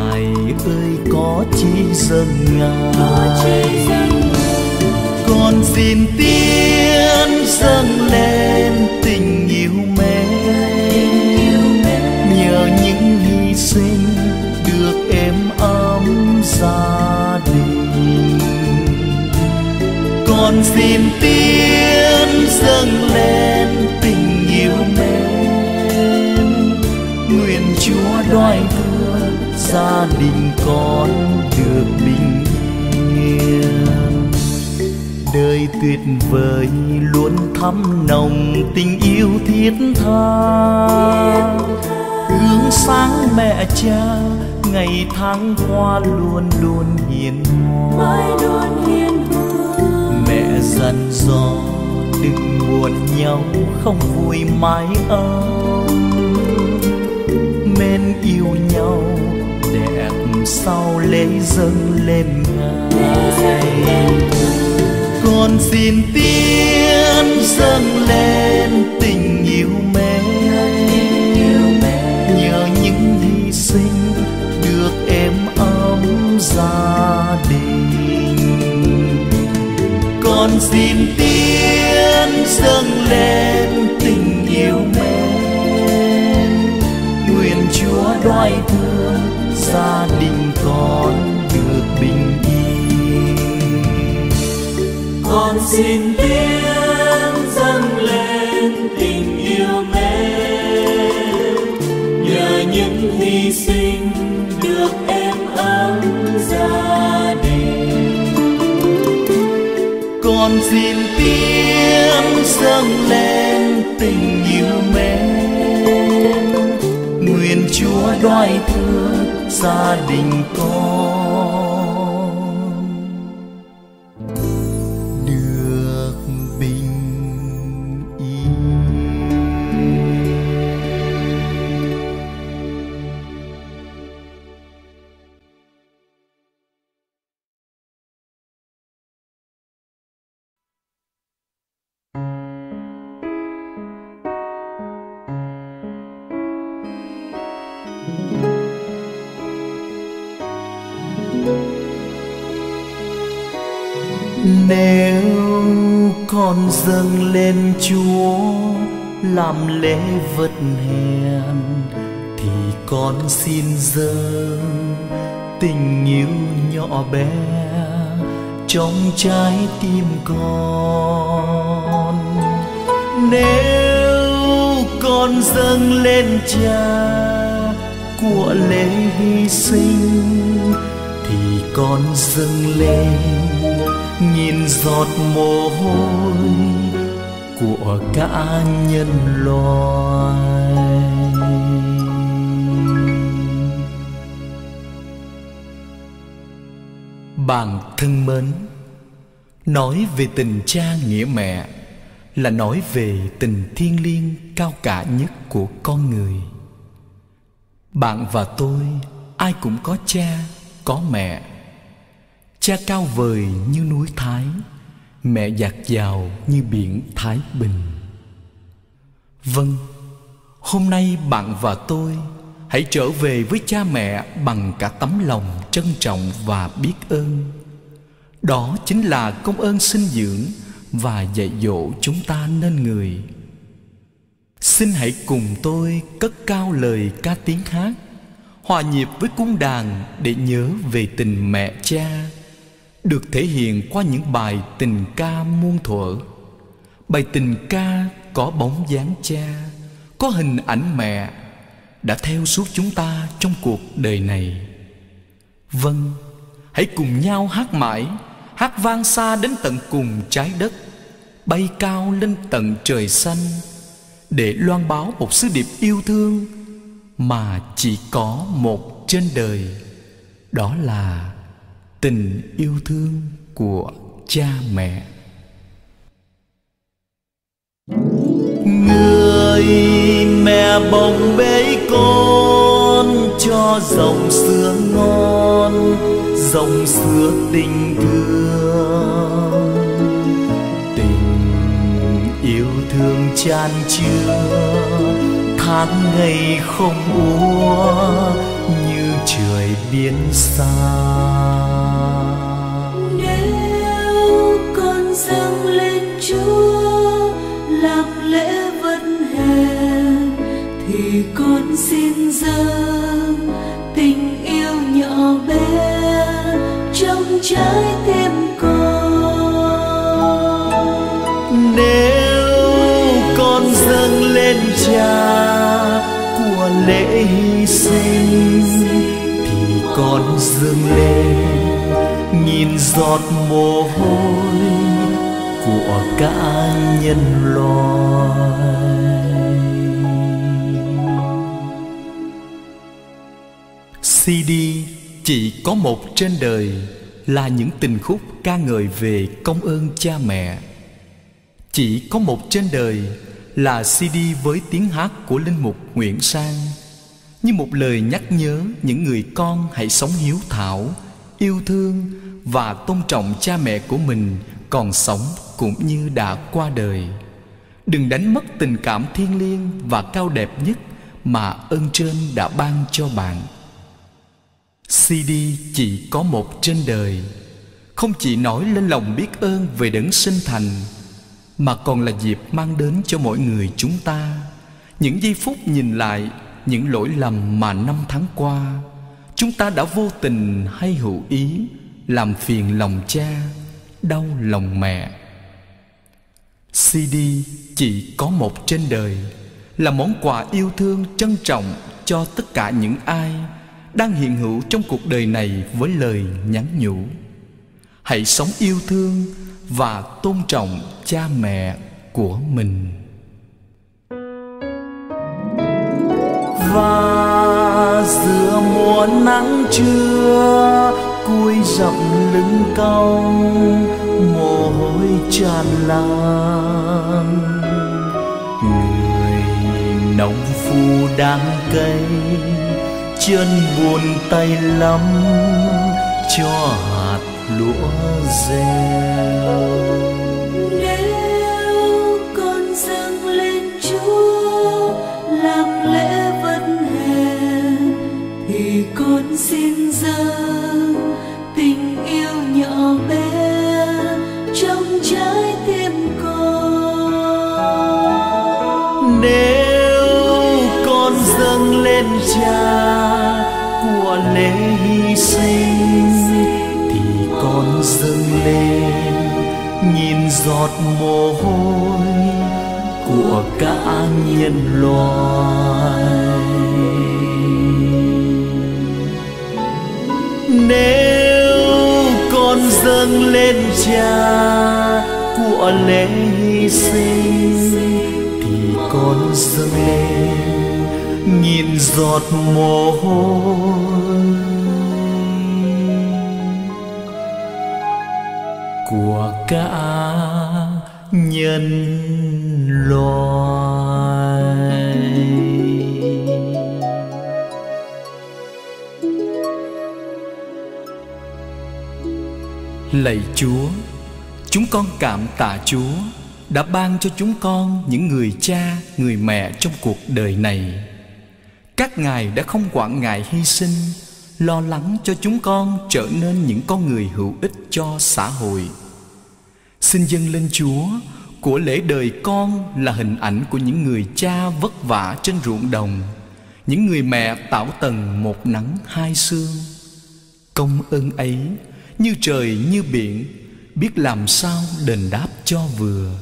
ngài ơi, có chi dân ngài. Con xin tiến dâng lên tình yêu mến. Nhờ những hy sinh được êm ấm gia đình. Con xin tiến gia đình con được bình yên. Đời tuyệt vời luôn thắm nồng tình yêu thiết tha. Hướng sáng mẹ cha ngày tháng qua luôn luôn hiền hòa. Mẹ dặn dò đừng buồn nhau không vui mãi ấm mến yêu nhau sau lễ dâng lên ngài. Con xin tiến dâng lên tình yêu mến nhờ những hy sinh được em ấm gia đình. Con xin tiến dâng lên tình yêu mến nguyện chúa đoái xin tiếng dâng lên tình yêu mến. Nhờ những hy sinh được em ấm gia đình. Con xin tiếng dâng lên tình yêu mến. Nguyện chúa đoái thương gia đình con. Chúa làm lễ vật hèn thì con xin dâng tình yêu nhỏ bé trong trái tim con. Nếu con dâng lên cha của lễ hy sinh thì con dâng lên, nhìn giọt mồ hôi của cả nhân loại. Bạn thân mến, nói về tình cha nghĩa mẹ là nói về tình thiêng liêng cao cả nhất của con người. Bạn và tôi, ai cũng có cha, có mẹ. Cha cao vời như núi thái mẹ dạt dào như biển thái bình. Vâng hôm nay bạn và tôi hãy trở về với cha mẹ bằng cả tấm lòng trân trọng và biết ơn. Đó chính là công ơn sinh dưỡng và dạy dỗ chúng ta nên người. Xin hãy cùng tôi cất cao lời ca tiếng hát, hòa nhịp với cung đàn để nhớ về tình mẹ cha được thể hiện qua những bài tình ca muôn thuở. Bài tình ca có bóng dáng cha, có hình ảnh mẹ, đã theo suốt chúng ta trong cuộc đời này. Vâng hãy cùng nhau hát mãi, hát vang xa đến tận cùng trái đất, bay cao lên tận trời xanh, để loan báo một sứ điệp yêu thương mà chỉ có một trên đời, đó là tình yêu thương của cha mẹ. Người mẹ bồng bế con cho dòng sữa ngon, dòng sữa tình thương. Tình yêu thương chan chứa, tháng ngày không úa trời biển xa. Nếu con dâng lên chúa làm lễ vẫn hè, thì con xin dâng tình yêu nhỏ bé trong trái tim con. Nếu con dâng lên cha của lễ hy sinh con dâng lên nghìn giọt mồ hôi của cả nhân loại CD chỉ có một trên đời là những tình khúc ca ngợi về công ơn cha mẹ. Chỉ có một trên đời là CD với tiếng hát của linh mục Nguyễn Sang như một lời nhắc nhớ những người con hãy sống hiếu thảo, yêu thương và tôn trọng cha mẹ của mình còn sống cũng như đã qua đời. Đừng đánh mất tình cảm thiêng liêng và cao đẹp nhất mà ơn trên đã ban cho bạn. CD chỉ có một trên đời Không chỉ nói lên lòng biết ơn về đấng sinh thành Mà còn là dịp mang đến cho mỗi người chúng ta Những giây phút nhìn lại những lỗi lầm mà năm tháng qua Chúng ta đã vô tình hay hữu ý Làm phiền lòng cha, đau lòng mẹ. CD chỉ có một trên đời Là món quà yêu thương trân trọng cho tất cả những ai đang hiện hữu trong cuộc đời này với lời nhắn nhủ. Hãy sống yêu thương và tôn trọng cha mẹ của mình. Và giữa mùa nắng trưa, cúi dặm lưng cong, mồ hôi tràn lan. Người nông phu đang cây, chân buồn tay lắm, cho hạt lúa gieo. Xin dâng tình yêu nhỏ bé trong trái tim con. Nếu con dâng lên cha của lễ hy sinh, thì con dâng lên nhìn giọt mồ hôi của cả nhân loại. Nếu con dâng lên cha của lễ hy sinh, thì con dâng lên nghìn giọt mồ hôi. Của cả nhân loại. Lạy chúa. Chúng con cảm tạ chúa đã ban cho chúng con những người cha, người mẹ trong cuộc đời này. Các ngài đã không quản ngại hy sinh, lo lắng cho chúng con trở nên những con người hữu ích cho xã hội. Xin dâng lên chúa, của lễ đời con là hình ảnh của những người cha vất vả trên ruộng đồng, những người mẹ tảo tần một nắng hai sương. Công ơn ấy như trời như biển, biết làm sao đền đáp cho vừa.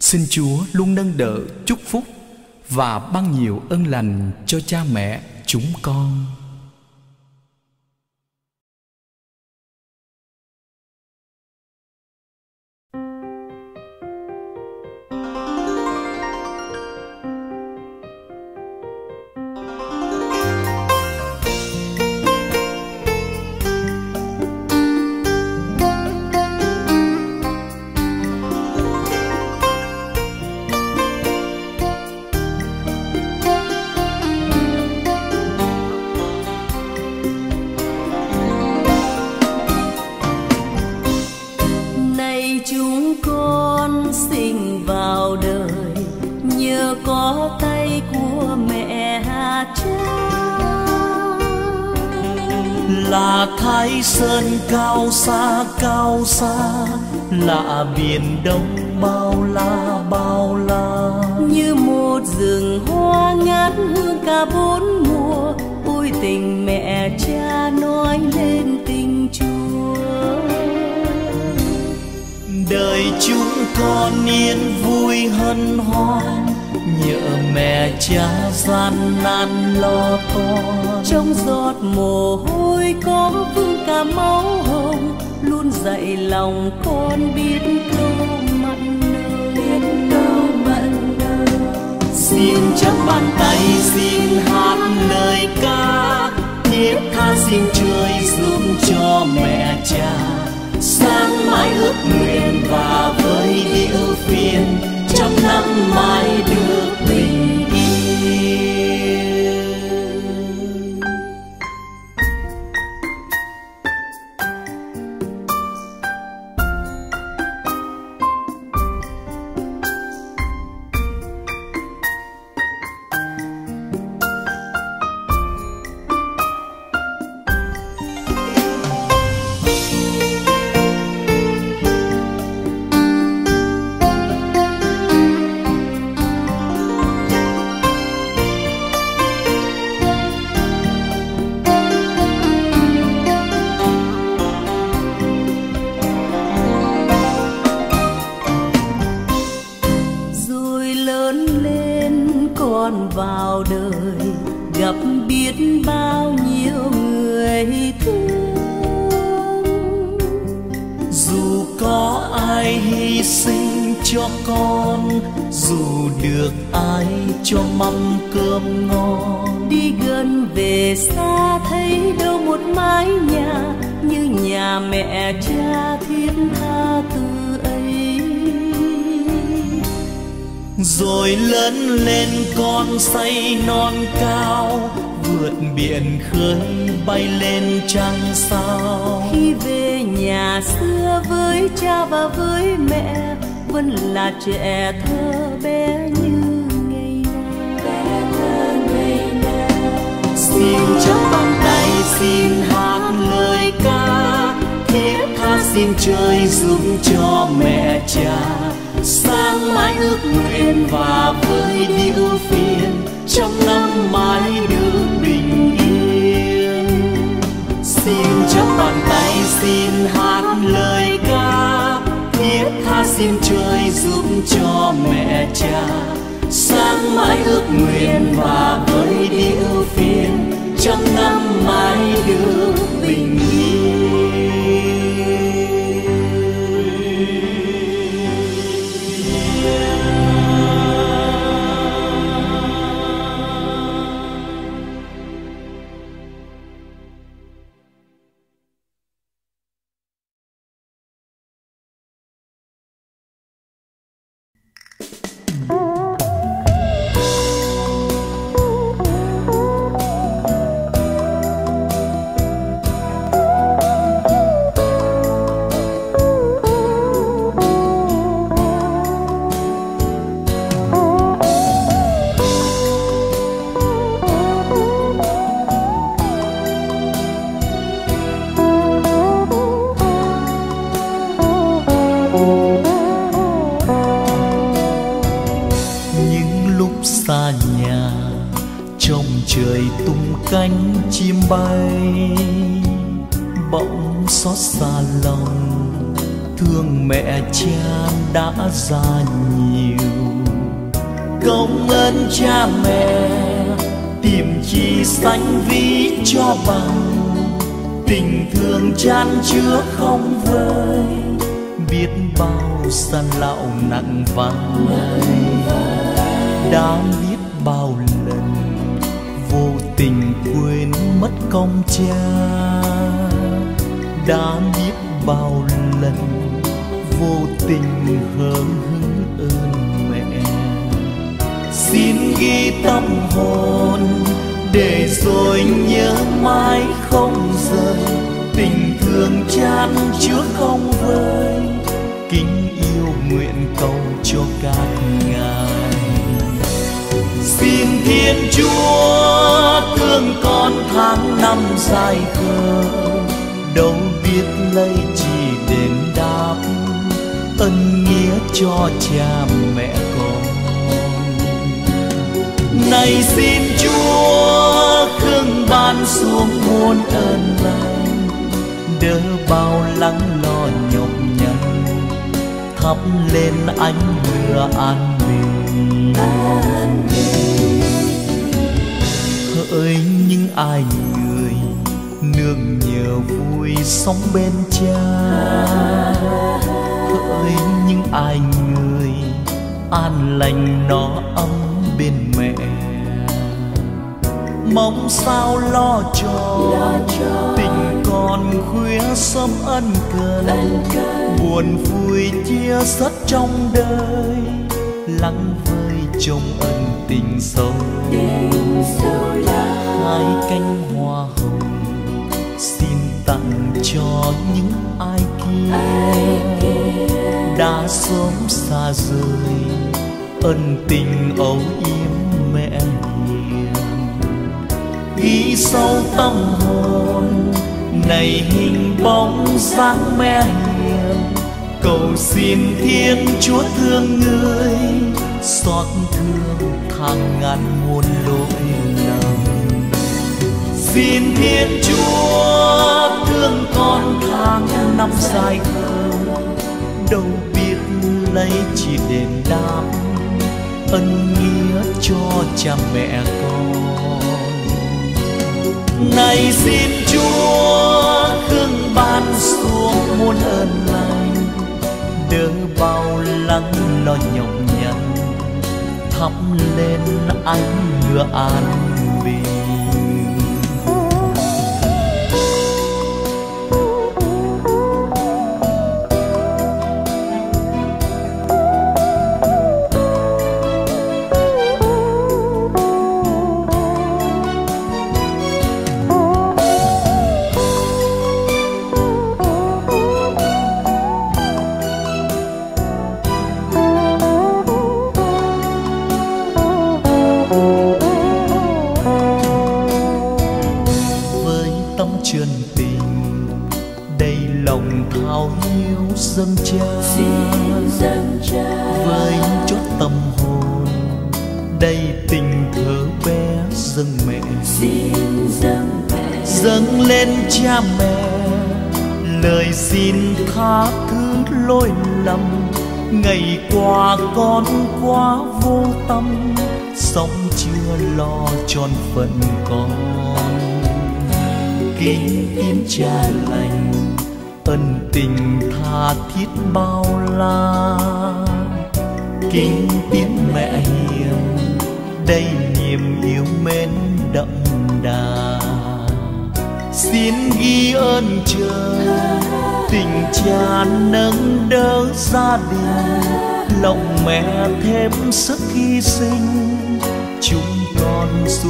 Xin chúa luôn nâng đỡ, chúc phúc và ban nhiều ân lành cho cha mẹ chúng con. Cao xa cao xa lạ biển đông bao la bao la. Như một rừng hoa ngát hương cả bốn mùa ôi tình mẹ cha nói lên tình chúa. Đời chúng con yên vui hân hoan nhờ mẹ cha gian nan lo toan trong giọt mồ hôi có vương cả máu hồng luôn dạy lòng con biết câu mặn nồng. Xin chắp bàn tay xin hát lời ca. Thiết tha xin trời giúp cho mẹ cha. Sáng mãi ước nguyện và với điệu phiền trong năm mai được bình yên. Trăng sao khi về nhà xưa với cha và với mẹ vẫn là trẻ thơ bé như ngày nào xin chắp bàn tay xin hát lời ca thiết tha xin trời giúp cho mẹ cha. Sáng mãi ước nguyện và với điệu phiền trong năm mai được bình yên xin chắp bàn tay xin hát lời ca thiết tha xin trời giúp cho mẹ cha sáng mãi ước nguyện và với điệu phiền trong năm mai được bình yên.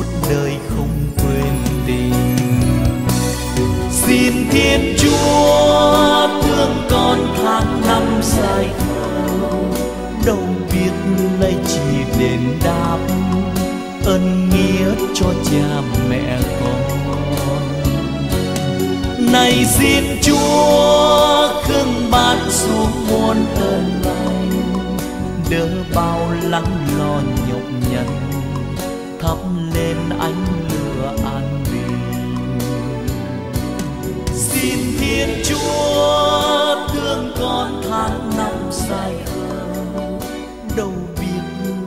suốt đời không quên tình. Xin thiên chúa thương con tháng năm dài đâu biết lấy chỉ đền đáp, ân nghĩa cho cha mẹ con. Này xin chúa khương ban xuống muôn ơn lành đỡ bao lắng lo anh lừa an bình xin thiên chúa thương con tháng năm dài hơn đâu biết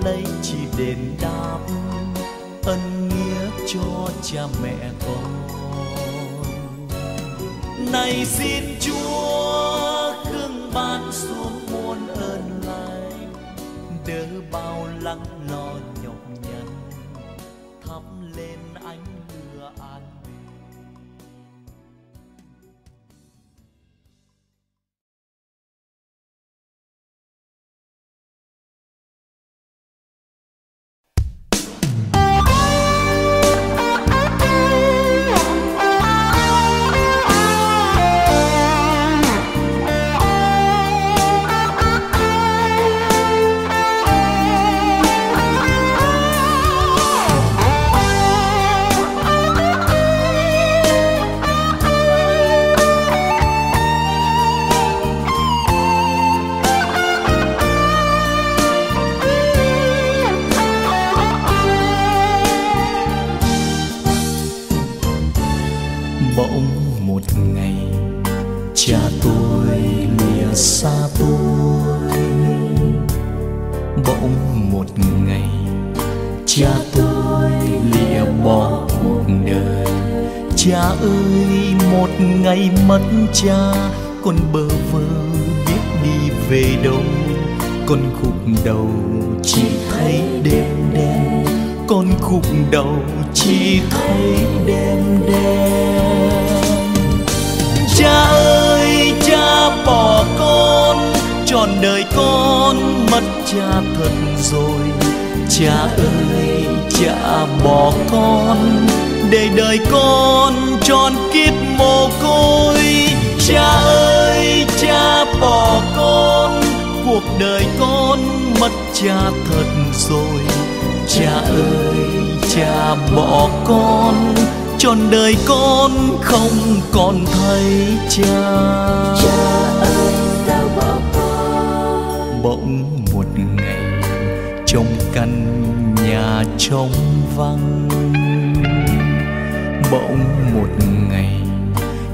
lấy chỉ đền đáp ân nghĩa cho cha mẹ con. Này xin chúa khương ban xuống muôn ơn lành đỡ bao lắng cha, con bơ vơ biết đi về đâu. Con khúc đầu chỉ thấy đêm đen con khúc đầu chỉ thấy đêm đen cha ơi, cha bỏ con, trọn đời con mất cha thật rồi. Cha ơi, cha bỏ con, để đời con tròn kiếp đời con mất cha thật rồi. Cha ơi cha bỏ con trọn đời con không còn thấy cha. Cha ơi sao bỏ con. Bỗng một ngày trong căn nhà trống vắng. Bỗng một ngày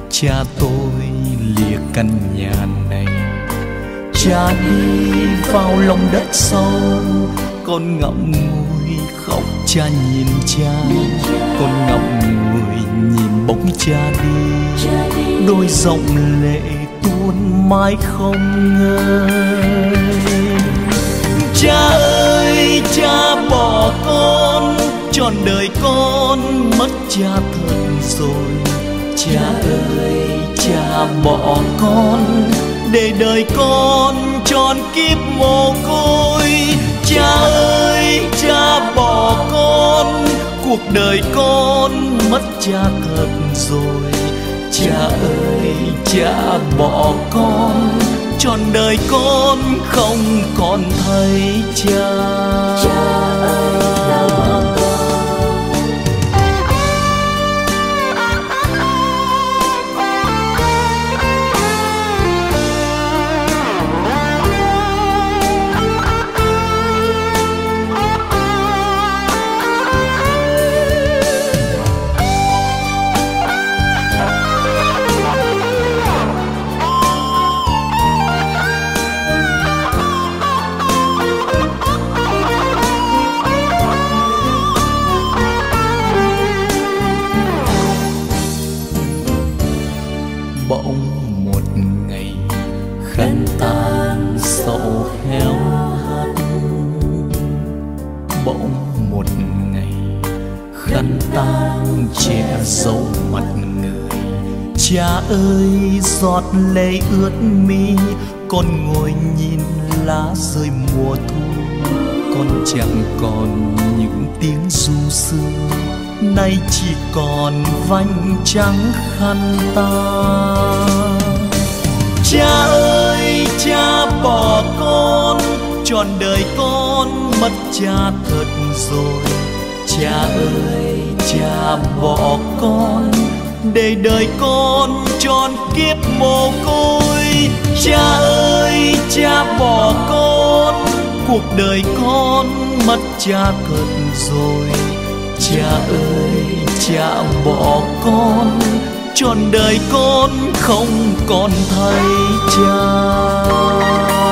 cha tôi lìa căn nhà này cha đi vào lòng đất sâu. Con ngậm ngùi khóc cha nhìn cha. Con ngậm ngùi nhìn bóng cha đi. Đôi dòng lệ tuôn mãi không ngơi. Cha ơi, cha bỏ con, trọn đời con mất cha thật rồi. Cha ơi, cha bỏ con để đời con tròn kiếp mồ côi. Cha ơi, cha bỏ con, cuộc đời con mất cha thật rồi. Cha ơi, cha bỏ con, trọn đời con không còn thấy cha. Cha ơi bỏ con. Ơi, giọt lệ ướt mi, con ngồi nhìn lá rơi mùa thu. Con chẳng còn những tiếng du sương nay chỉ còn vành trắng khăn ta. Cha ơi, cha bỏ con, trọn đời con mất cha thật rồi. Cha ơi, cha bỏ con để đời con tròn kiếp mồ côi. Cha ơi, cha bỏ con, cuộc đời con mất cha thật rồi. Cha ơi, cha bỏ con, trọn đời con không còn thấy cha cha.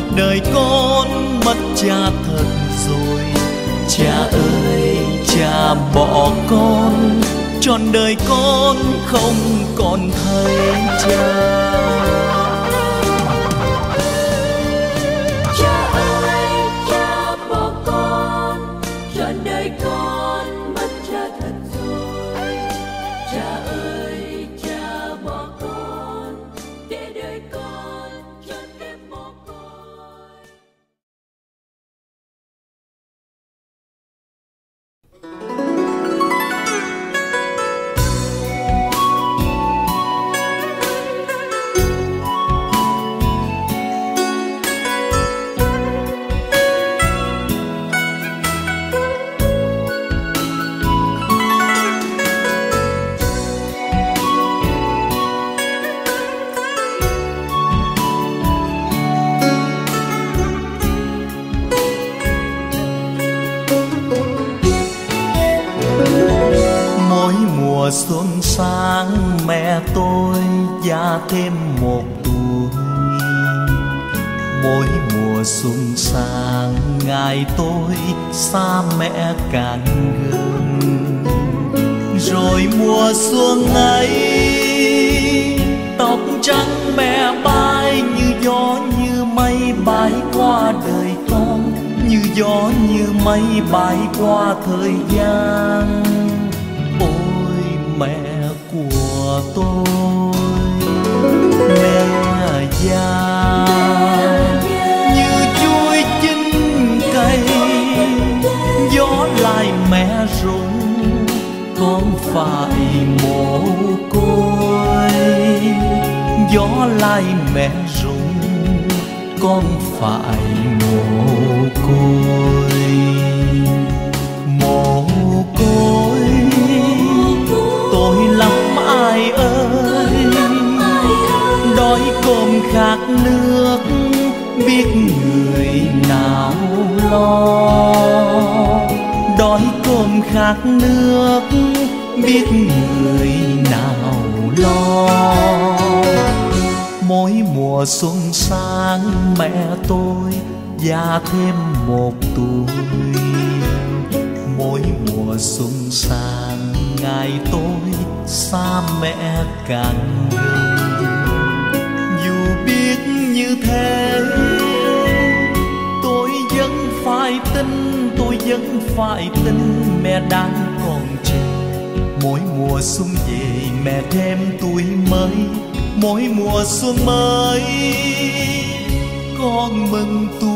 Cuộc đời con mất cha thật rồi. Cha ơi, cha bỏ con, trọn đời con không còn thấy cha. 做。đói cơm khát nước, biết người nào lo. Mỗi mùa xuân sang mẹ tôi già thêm một tuổi. Mỗi mùa xuân sang ngày tôi xa mẹ càng gần dù biết như thế phải tin, tôi vẫn phải tin mẹ đang còn trẻ. Mỗi mùa xuân về, mẹ thêm tuổi mới. Mỗi mùa xuân mới, con mừng tuổi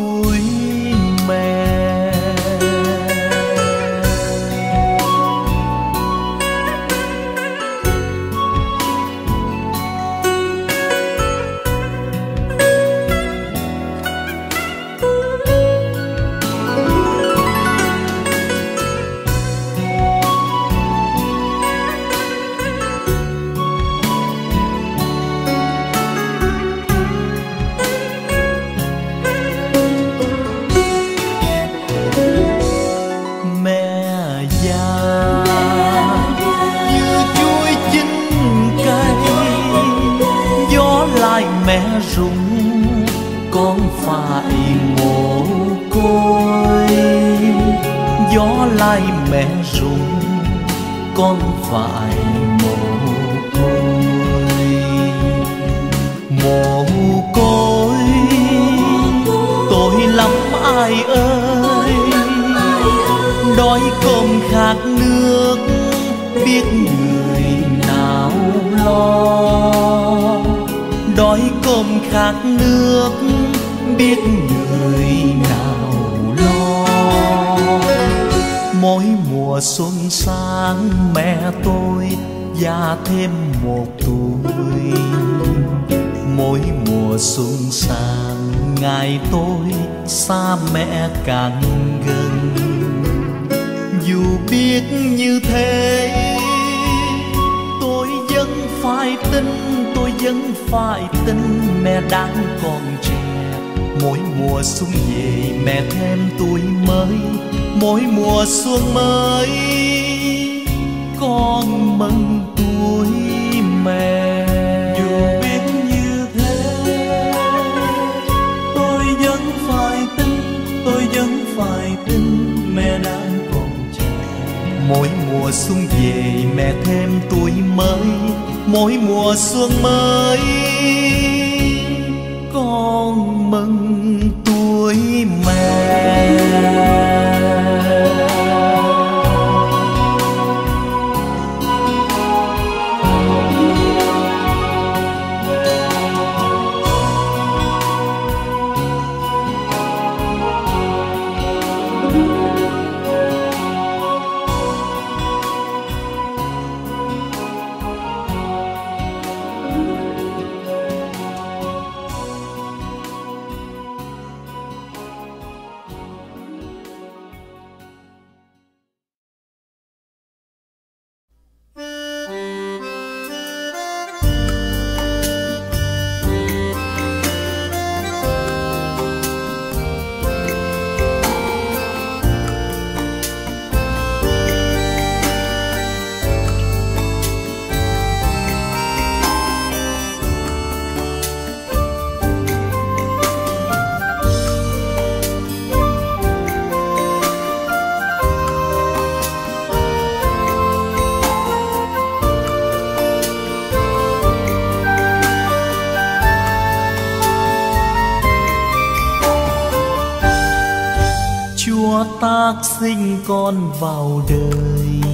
con vào đời.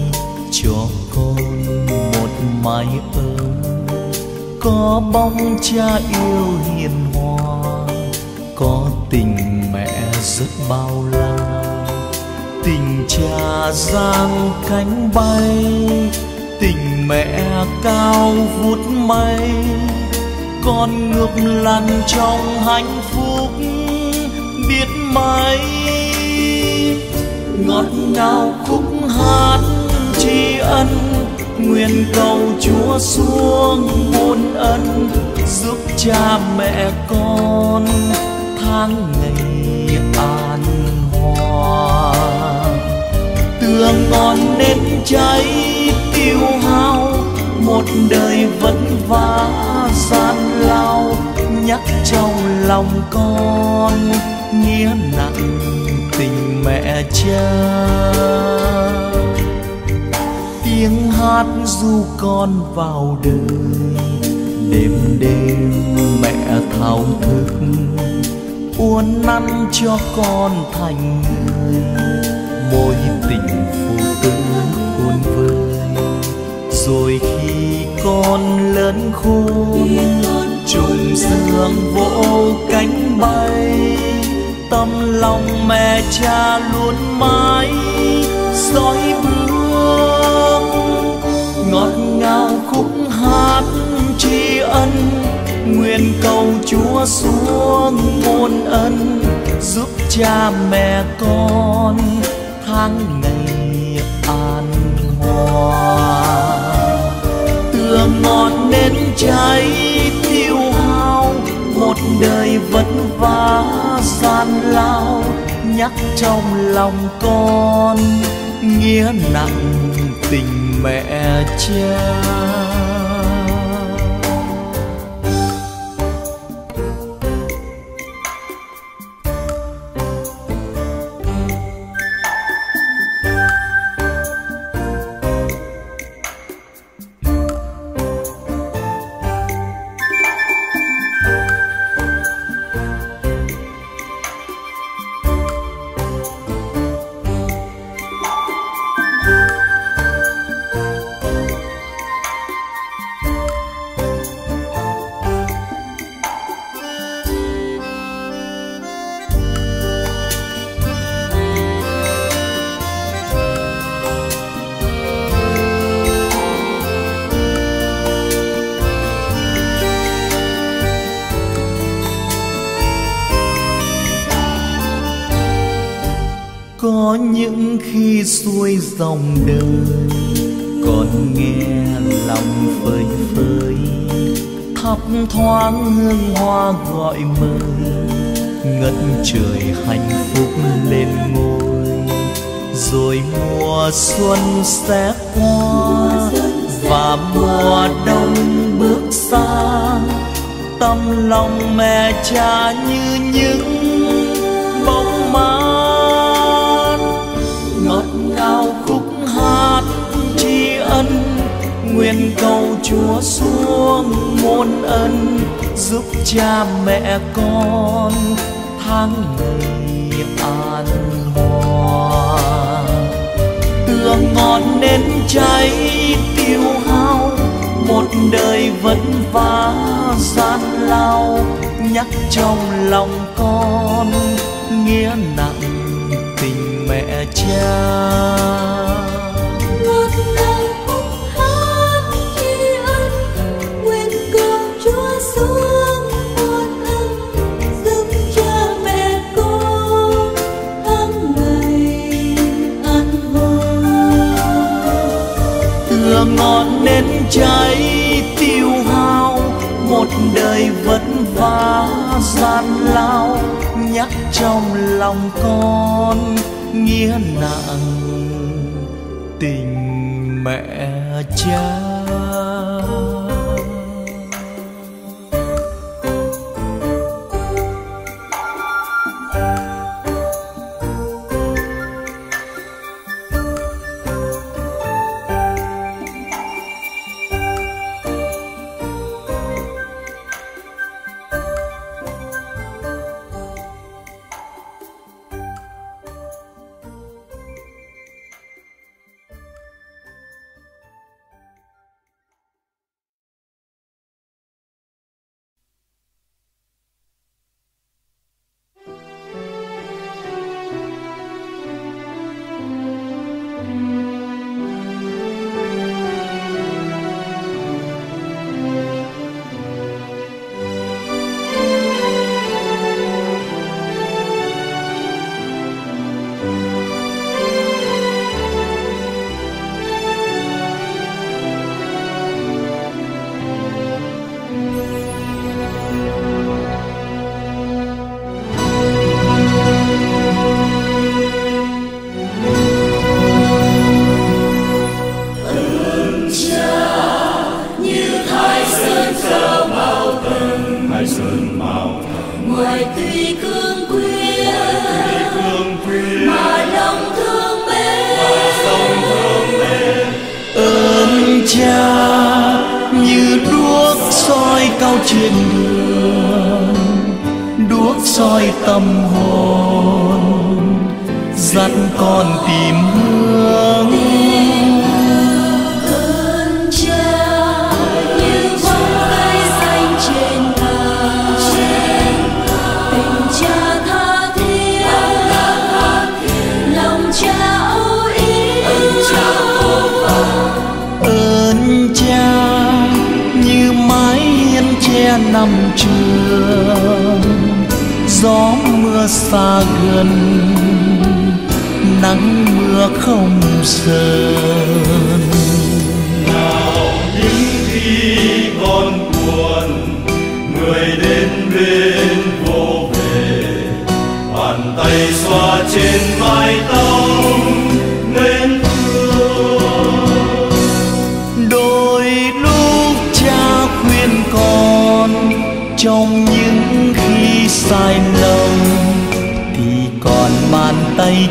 Cho con một mái ấm. Có bóng cha yêu hiền hòa. Có tình mẹ rất bao la. Tình cha giang cánh bay. Tình mẹ cao vút mây con ngược lăn trong hạnh phúc. Biết mấy ngọt ngào khúc hát tri ân. Nguyện cầu chúa xuống muôn ân, giúp cha mẹ con tháng ngày an hòa. Tương ngon nên cháy tiêu hao, một đời vất vả gian lao. Nhắc trong lòng con, nghĩa nặng mẹ cha. Tiếng hát du con vào đời đêm đêm mẹ thao thức uốn nắn cho con thành người. Mối tình phụ tử khôn vơi rồi khi con lớn khôn trùng dương vỗ cánh bay tâm lòng mẹ cha luôn mãi dõi bước. Ngọt ngào khúc hát tri ân, nguyện cầu chúa xuống muôn ân, giúp cha mẹ con tháng ngày an hòa. Tương ngọn nên cháy tiêu hao, một đời vất vả gian lao nhắc trong lòng con nghĩa nặng tình mẹ cha. Dòng đời. Còn nghe lòng phơi phới thấp thoáng hương hoa gọi mời. Ngất trời hạnh phúc lên ngôi, rồi mùa xuân sẽ qua. Và mùa đông bước xa, tâm lòng mẹ cha nhớ ân giúp cha mẹ con tháng ngày an hòa tương ngọn nên cháy tiêu hao, một đời vất vả gian lao, nhắc trong lòng con nghĩa nào. Cháy tiêu hao, một đời vất vả gian lao. Nhắc trong lòng con nghĩa nặng ngoài tuy cương quyết mà lòng thương mến. Ơn cha như đuốc soi cao trên đường, đuốc soi tâm hồn, dắt con tìm hướng đường gió mưa xa gần, nắng mưa không sờn nào, những khi con buồn, người đến bên vô về. Bàn tay xoa trên mái tóc, nên thương. Đôi lúc cha khuyên con, trong sai nông thì còn bàn tay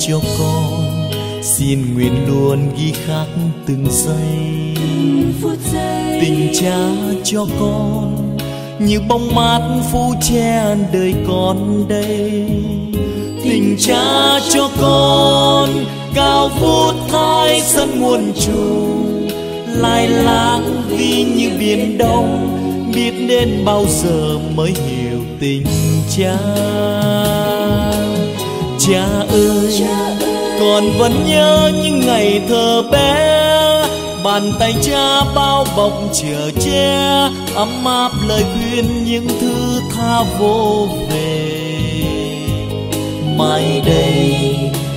cho con. Xin nguyện luôn ghi khắc từng giây. Tình cha cho con, như bóng mát phủ che đời con đây. Tình cha cho con, cao vút thái sân muôn trùng lai lãng vì như biển đông, biết đến bao giờ mới hiểu tình cha cha ơi còn vẫn nhớ những ngày thơ bé. Bàn tay cha bao bọc chở che, ấm áp lời khuyên những thứ tha vô về. Mai đây,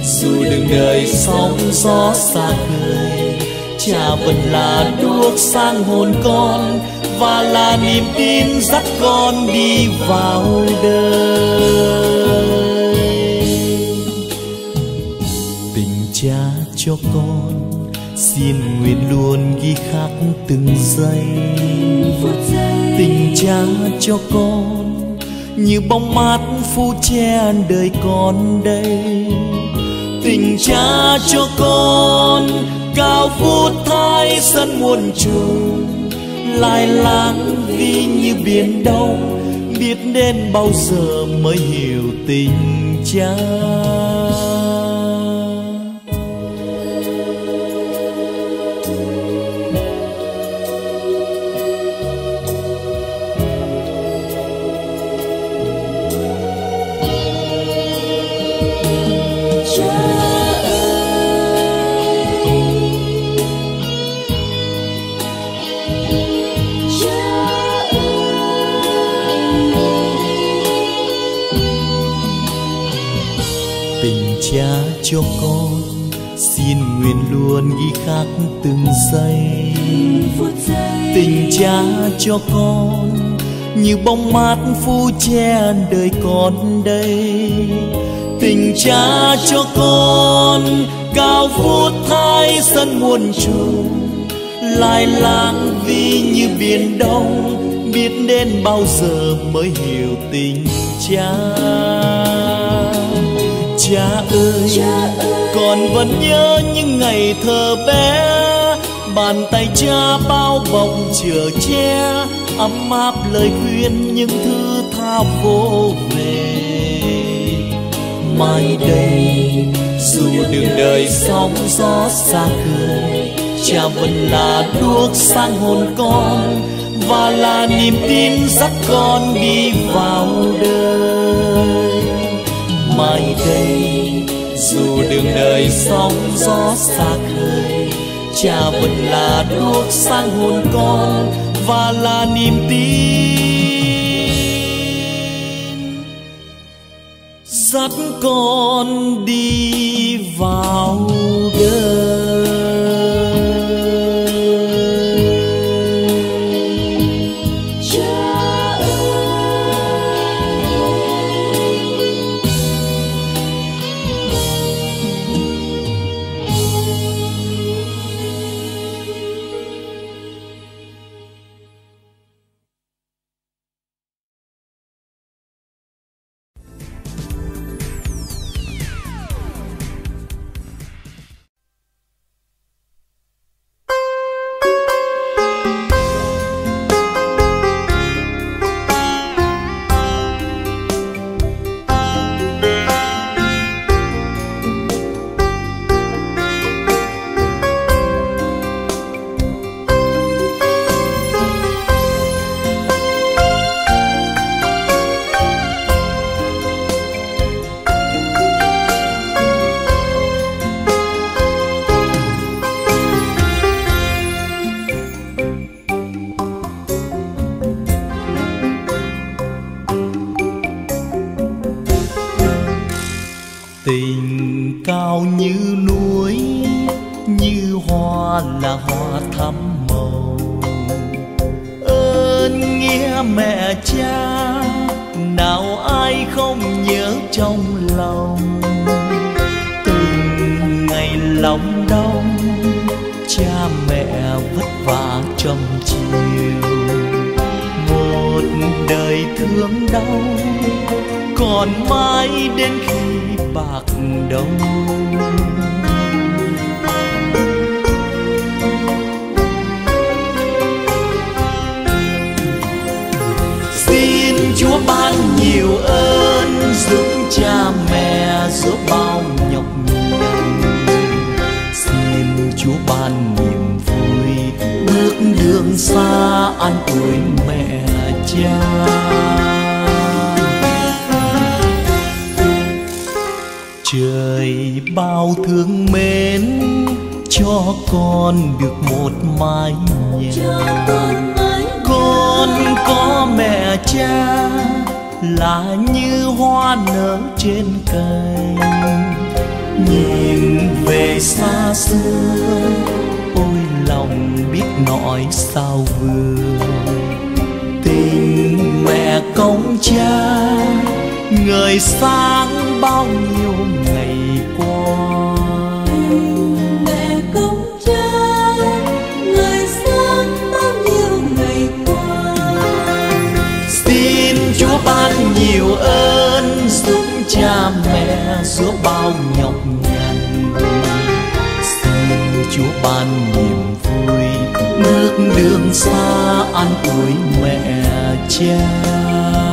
dù đường đời sóng gió xa khơi, cha vẫn là đuốc sang hồn con và là niềm tin dắt con đi vào đời. Cho con. Xin nguyện luôn ghi khắc từng giây. Tình cha cho con như bóng mát phủ che đời con đây. Tình cha cho con cao phút thai sân muôn trùng lai lang vi như biển đông, biết đến bao giờ mới hiểu tình cha. Cho con. Xin nguyện luôn ghi khắc từng giây. Tình cha cho con, như bóng mát phủ che đời con đây. Tình cha cho con, cao vút thái sân muôn trùng. Lai lang vi như biển đông, biết đến bao giờ mới hiểu tình cha cha ơi con vẫn nhớ những ngày thơ bé. Bàn tay cha bao bọc chở che ấm áp lời khuyên những thứ tha vô về. Mai đây dù đường đời sóng gió xa khơi cha vẫn là đuốc sang hồn con và là niềm tin dắt con đi vào đời mai đây. Dù đường đời sóng gió xa khơi, cha vẫn là đốt sang hồn con và là niềm tin. Dắt con đi vào đời. ban niềm vui. Nước đường xa an ủi mẹ cha.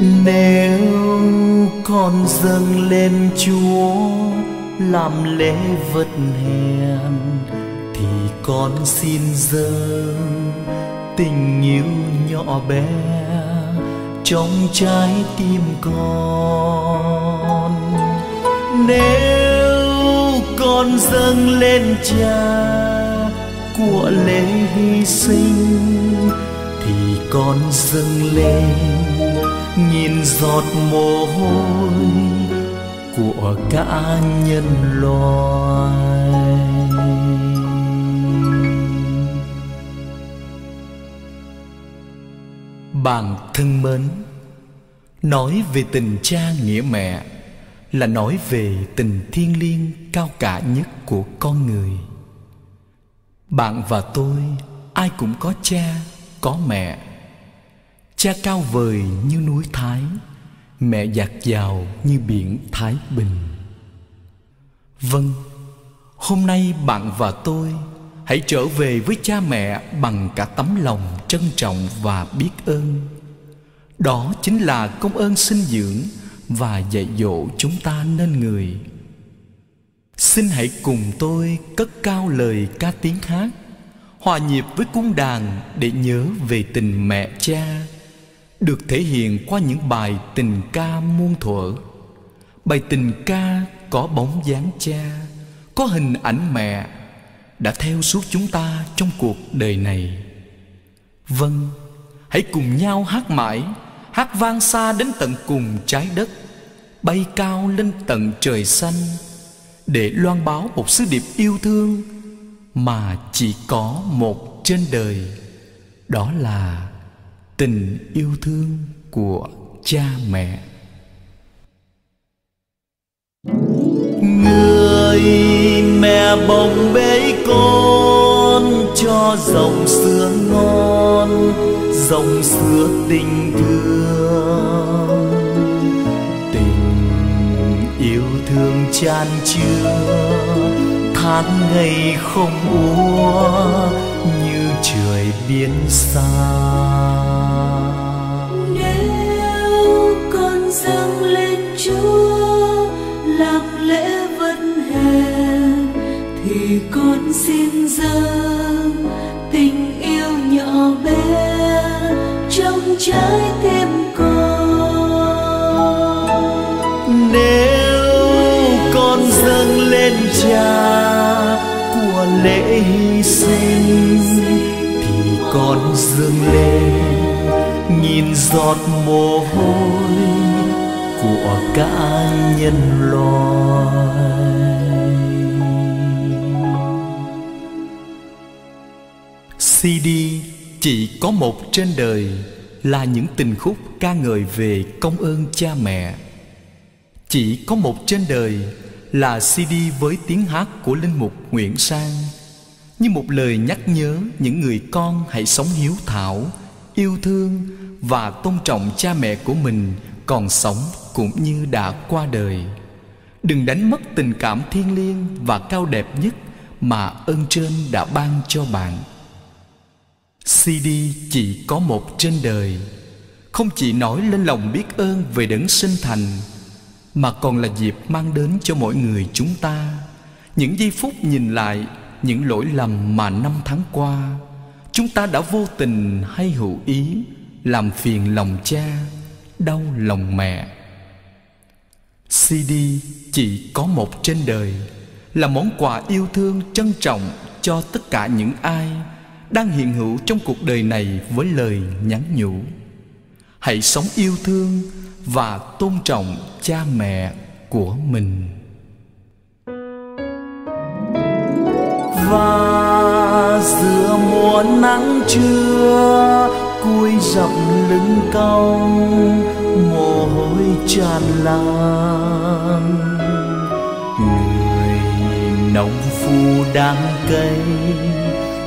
Nếu con dâng lên chúa, làm lễ vật hèn thì con xin dâng tình yêu nhỏ bé trong trái tim con. Nếu con dâng lên cha của lễ hy sinh, thì con dâng lên nhìn giọt mồ hôi của cả nhân loại bạn thân mến, nói về tình cha nghĩa mẹ là nói về tình thiêng liêng cao cả nhất của con người. Bạn và tôi, ai cũng có cha, có mẹ cha cao vời như núi thái, mẹ dạt dào như biển thái bình. Vâng hôm nay bạn và tôi hãy trở về với cha mẹ bằng cả tấm lòng trân trọng và biết ơn. Đó chính là công ơn sinh dưỡng và dạy dỗ chúng ta nên người. Xin hãy cùng tôi cất cao lời ca tiếng hát, hòa nhịp với cung đàn để nhớ về tình mẹ cha được thể hiện qua những bài tình ca muôn thuở. Bài tình ca có bóng dáng cha, có hình ảnh mẹ, đã theo suốt chúng ta trong cuộc đời này. Vâng hãy cùng nhau hát mãi, hát vang xa đến tận cùng trái đất, bay cao lên tận trời xanh, để loan báo một sứ điệp yêu thương mà chỉ có một trên đời, đó là tình yêu thương của cha mẹ. Người mẹ bồng bế con cho dòng sữa ngon, dòng sữa tình thương. Tình yêu thương chan chứa, tháng ngày không úa biến xa. Nếu con dâng lên chúa, làm lễ vẫn hè thì con xin dâng tình yêu nhỏ bé trong trái tim con. Nếu con dâng lên cha của lễ hy sinh con dâng lên, nhìn giọt mồ hôi của cả nhân loại CD chỉ có một trên đời là những tình khúc ca ngợi về công ơn cha mẹ. Chỉ có một trên đời là CD với tiếng hát của linh mục Nguyễn Sang như một lời nhắc nhớ những người con hãy sống hiếu thảo, yêu thương và tôn trọng cha mẹ của mình còn sống cũng như đã qua đời. Đừng đánh mất tình cảm thiêng liêng và cao đẹp nhất mà ơn trên đã ban cho bạn. CD chỉ có một trên đời Không chỉ nói lên lòng biết ơn về đấng sinh thành Mà còn là dịp mang đến cho mỗi người chúng ta Những giây phút nhìn lại những lỗi lầm mà năm tháng qua Chúng ta đã vô tình hay hữu ý Làm phiền lòng cha, đau lòng mẹ. CD chỉ có một trên đời Là món quà yêu thương trân trọng cho tất cả những ai đang hiện hữu trong cuộc đời này với lời nhắn nhủ. Hãy sống yêu thương và tôn trọng cha mẹ của mình. Và giữa mùa nắng trưa, cúi dập lưng cong mồ hôi tràn lan. Người nông phu đang cây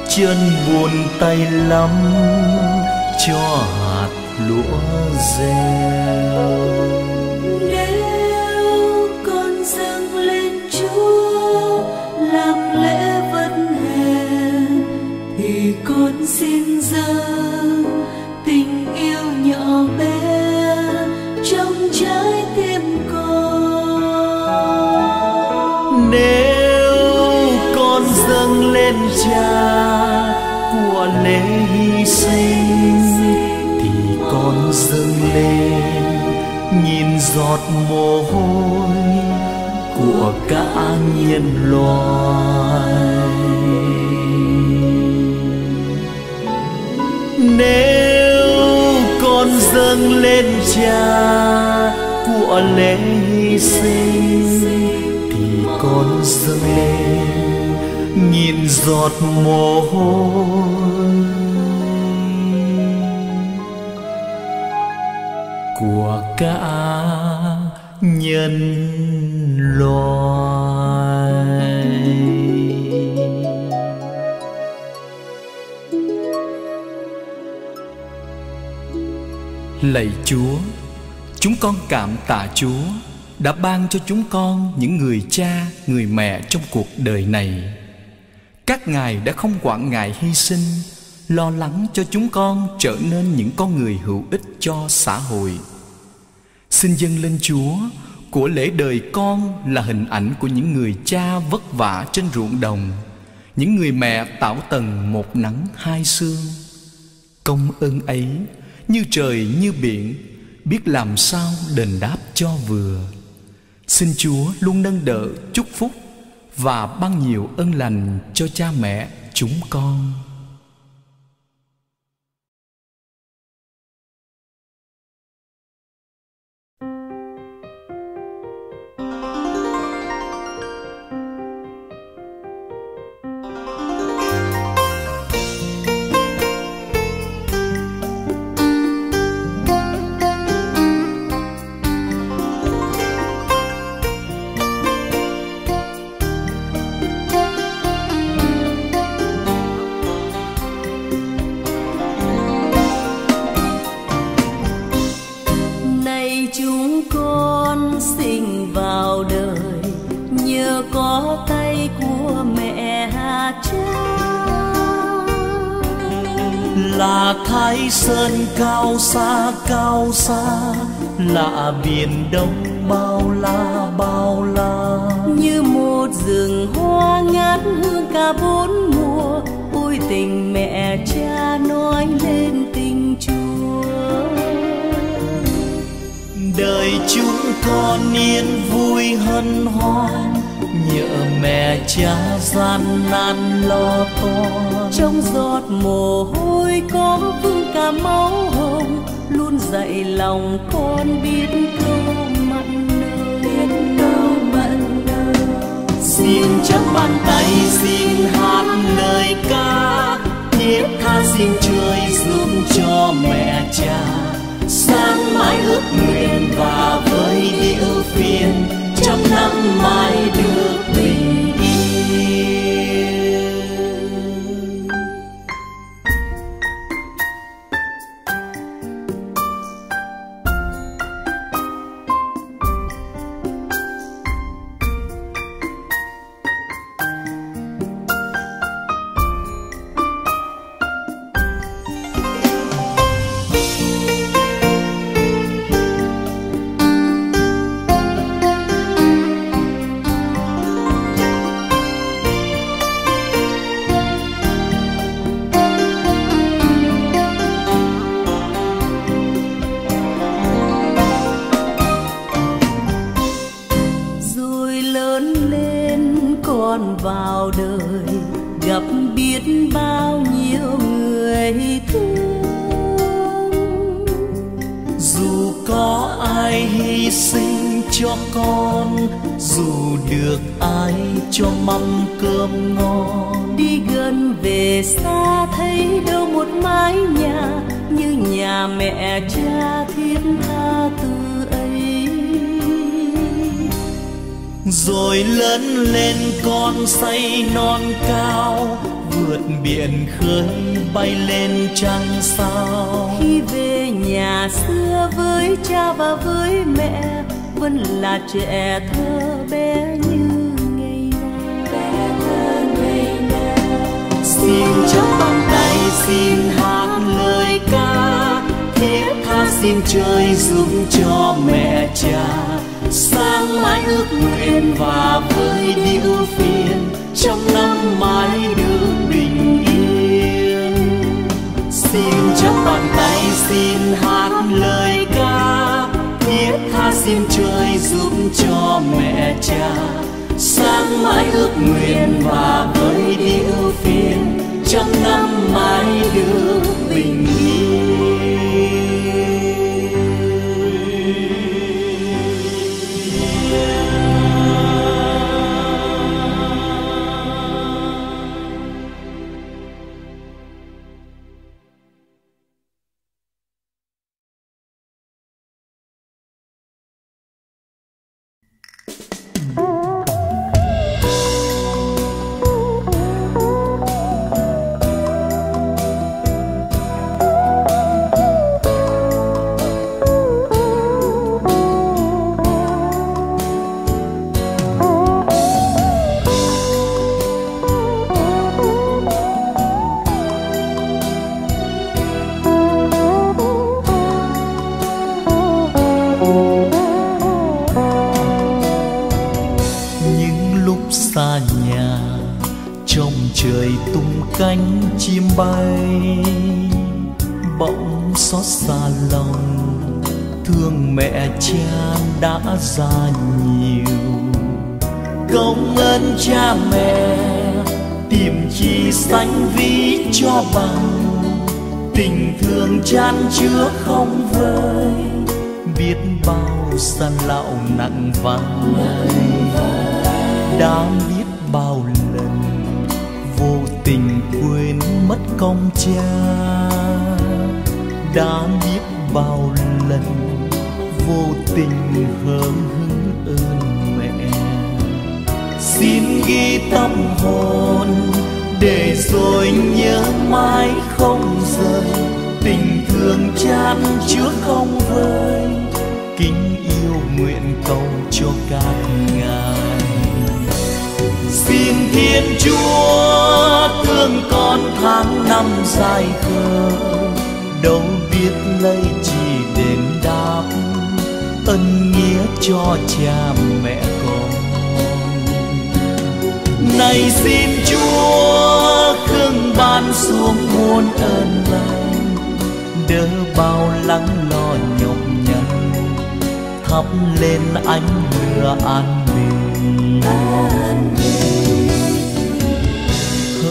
chân buồn tay lắm, cho hạt lúa gieo. Xin dâng tình yêu nhỏ bé trong trái tim con. Nếu con dâng lên cha của lễ hy sinh, thì con dâng lên nhìn giọt mồ hôi của cả nhân loại. Nếu con dâng lên cha của lễ hy sinh, thì con dâng lên nghìn giọt mồ hôi của cả nhân loại. Lạy chúa. Chúng con cảm tạ chúa đã ban cho chúng con những người cha, người mẹ trong cuộc đời này. Các ngài đã không quản ngại hy sinh, lo lắng cho chúng con trở nên những con người hữu ích cho xã hội. Xin dâng lên chúa, của lễ đời con là hình ảnh của những người cha vất vả trên ruộng đồng, những người mẹ tảo tần một nắng hai sương. Công ơn ấy như trời như biển, biết làm sao đền đáp cho vừa. Xin chúa luôn nâng đỡ chúc phúc và ban nhiều ân lành cho cha mẹ chúng con. Xa là biển đông bao la bao la. Như một rừng hoa ngát hương cả bốn mùa ôi tình mẹ cha nói lên tình chúa. Đời chúng con yên vui hân hoan nhờ mẹ cha gian nan lo toan. Trong giọt mồ hôi có vương cả máu hồng luôn dạy lòng con biết câu mặn nồng biết câu mặn xin chắp bàn tay, xin hát lời ca. Thiết tha xin trời giúp cho mẹ cha. Sáng mãi ước nguyện và với điệu phiền, trăm năm mãi được bình yên. Biển khơi bay lên trăng sao. Khi về nhà xưa với cha và với mẹ vẫn là trẻ thơ bé như ngày nào xin chắp bàn tay xin hát lời ca thiết tha xin trời giúp cho mẹ cha Sang mãi ước nguyện và với điệu phiền, trong năm mãi được bình yên xin chắp bàn tay xin hát lời ca, thiết tha xin trời giúp cho mẹ cha Sang mãi ước nguyện và với điệu phiền, trong năm mãi được bình yên. Thương chan chứa không vơi. Kính yêu nguyện cầu cho các ngài. Xin thiên chúa thương con tháng năm dài khờ đâu biết lấy chi đền đáp. Ân nghĩa cho cha mẹ con. Này xin chúa khương ban xuống muôn ơn lành đỡ bao lắng lo nhọc nhằn. Thắp lên ánh lửa an bình.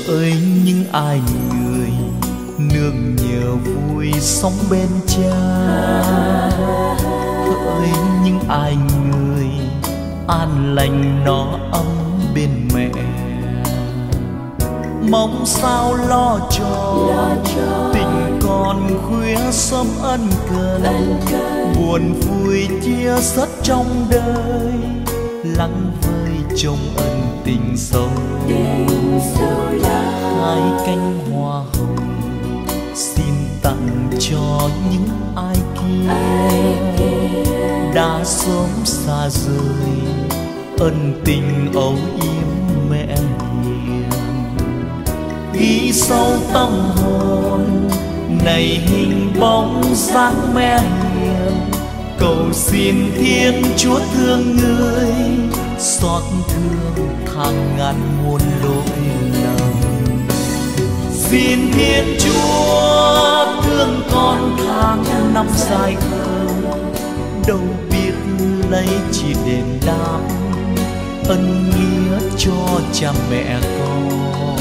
Hỡi những ai người nương nhờ vui sống bên cha. Hỡi những ai người an lành nó ấm bên mẹ. Mong sao lo cho tình con khuya sớm ân cần buồn vui chia sớt trong đời lắng vơi trong ân tình sâu. Hai cánh hoa hồng xin tặng cho những ai kia. Đã sớm xa rời ân tình âu yếm mẹ hiền. Ghi sâu tâm hồn này hình bóng dáng mẹ hiền cầu xin thiên chúa thương người, xót thương hàng ngàn muôn lỗi lầm. Xin thiên chúa thương con tháng năm dài khờ đâu biết lấy chỉ đền đáp ân nghĩa cho cha mẹ con.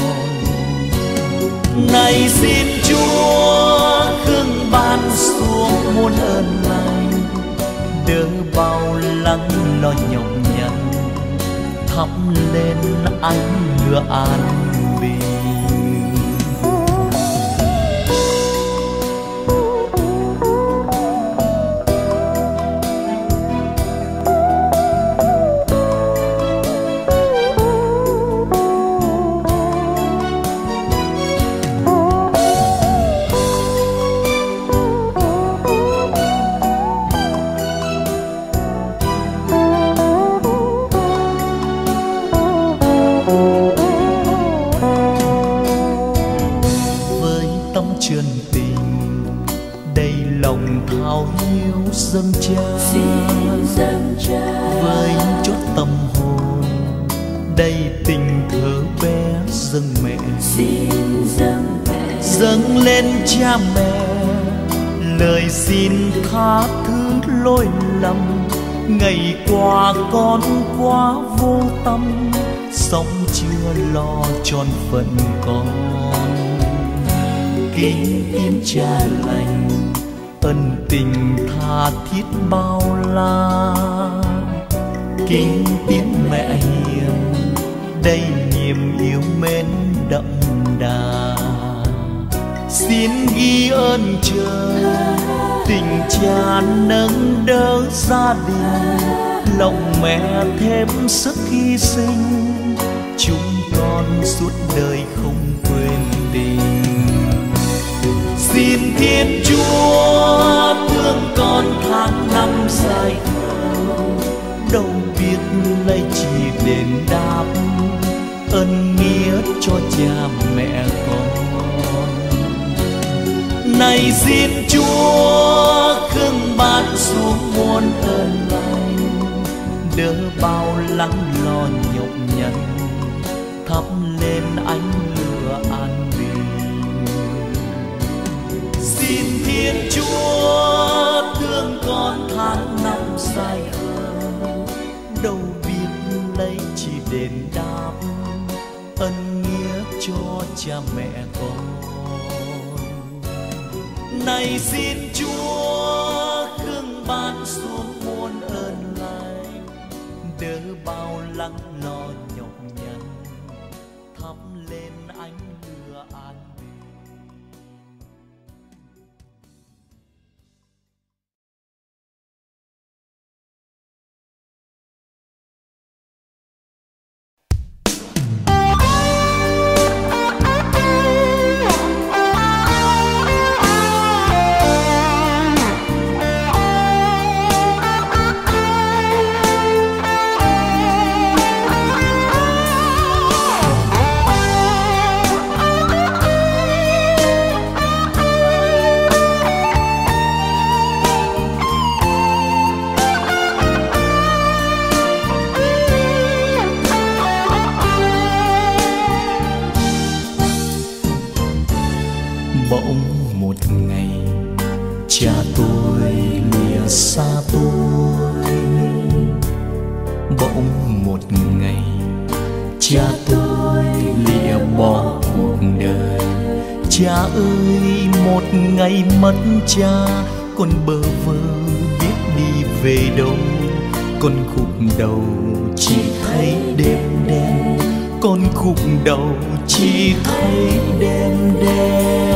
Này xin chúa ban xuống muôn ơn lành đỡ bao lắng lo nhọc nhằn, thắp lên ánh lửa an bình. Cha mẹ. Lời xin tha thứ lỗi lầm, ngày qua con quá vô tâm, sống chưa lo tròn phận con. Kính tim cha lành, ân tình tha thiết bao la. Kính tiếng mẹ hiền, đây niềm yêu mến xin ghi ơn trời. Tình cha nâng đỡ gia đình, lòng mẹ thêm sức hy sinh. Chúng con suốt đời không quên tình. Xin thiên chúa thương con tháng năm dài khờ đâu biết lấy chỉ đền đáp ân nghĩa cho cha mẹ con này xin chúa khương ban xuống muôn ơn lành đỡ bao lắng lo nhọc nhằn thắp lên ánh lửa an bình. Xin thiên chúa thương con tháng năm dài hơn, đâu biết lấy chỉ đền đáp ân nghĩa cho cha mẹ con này xin cha, con bơ vơ biết đi về đâu. Con khúc đầu chỉ thấy đêm đen, con khúc đầu chỉ thấy đêm đen.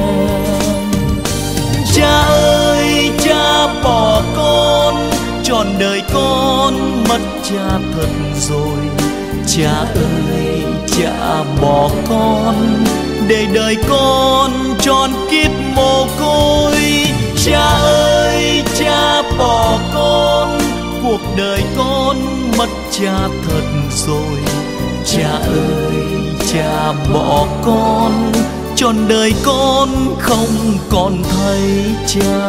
Cha ơi, cha bỏ con, trọn đời con mất cha thật rồi. Cha ơi, cha bỏ con để đời con tròn kiếp mồ côi. Cha ơi cha bỏ con cuộc đời con mất cha thật rồi. Cha ơi cha bỏ con trọn đời con không còn thấy cha.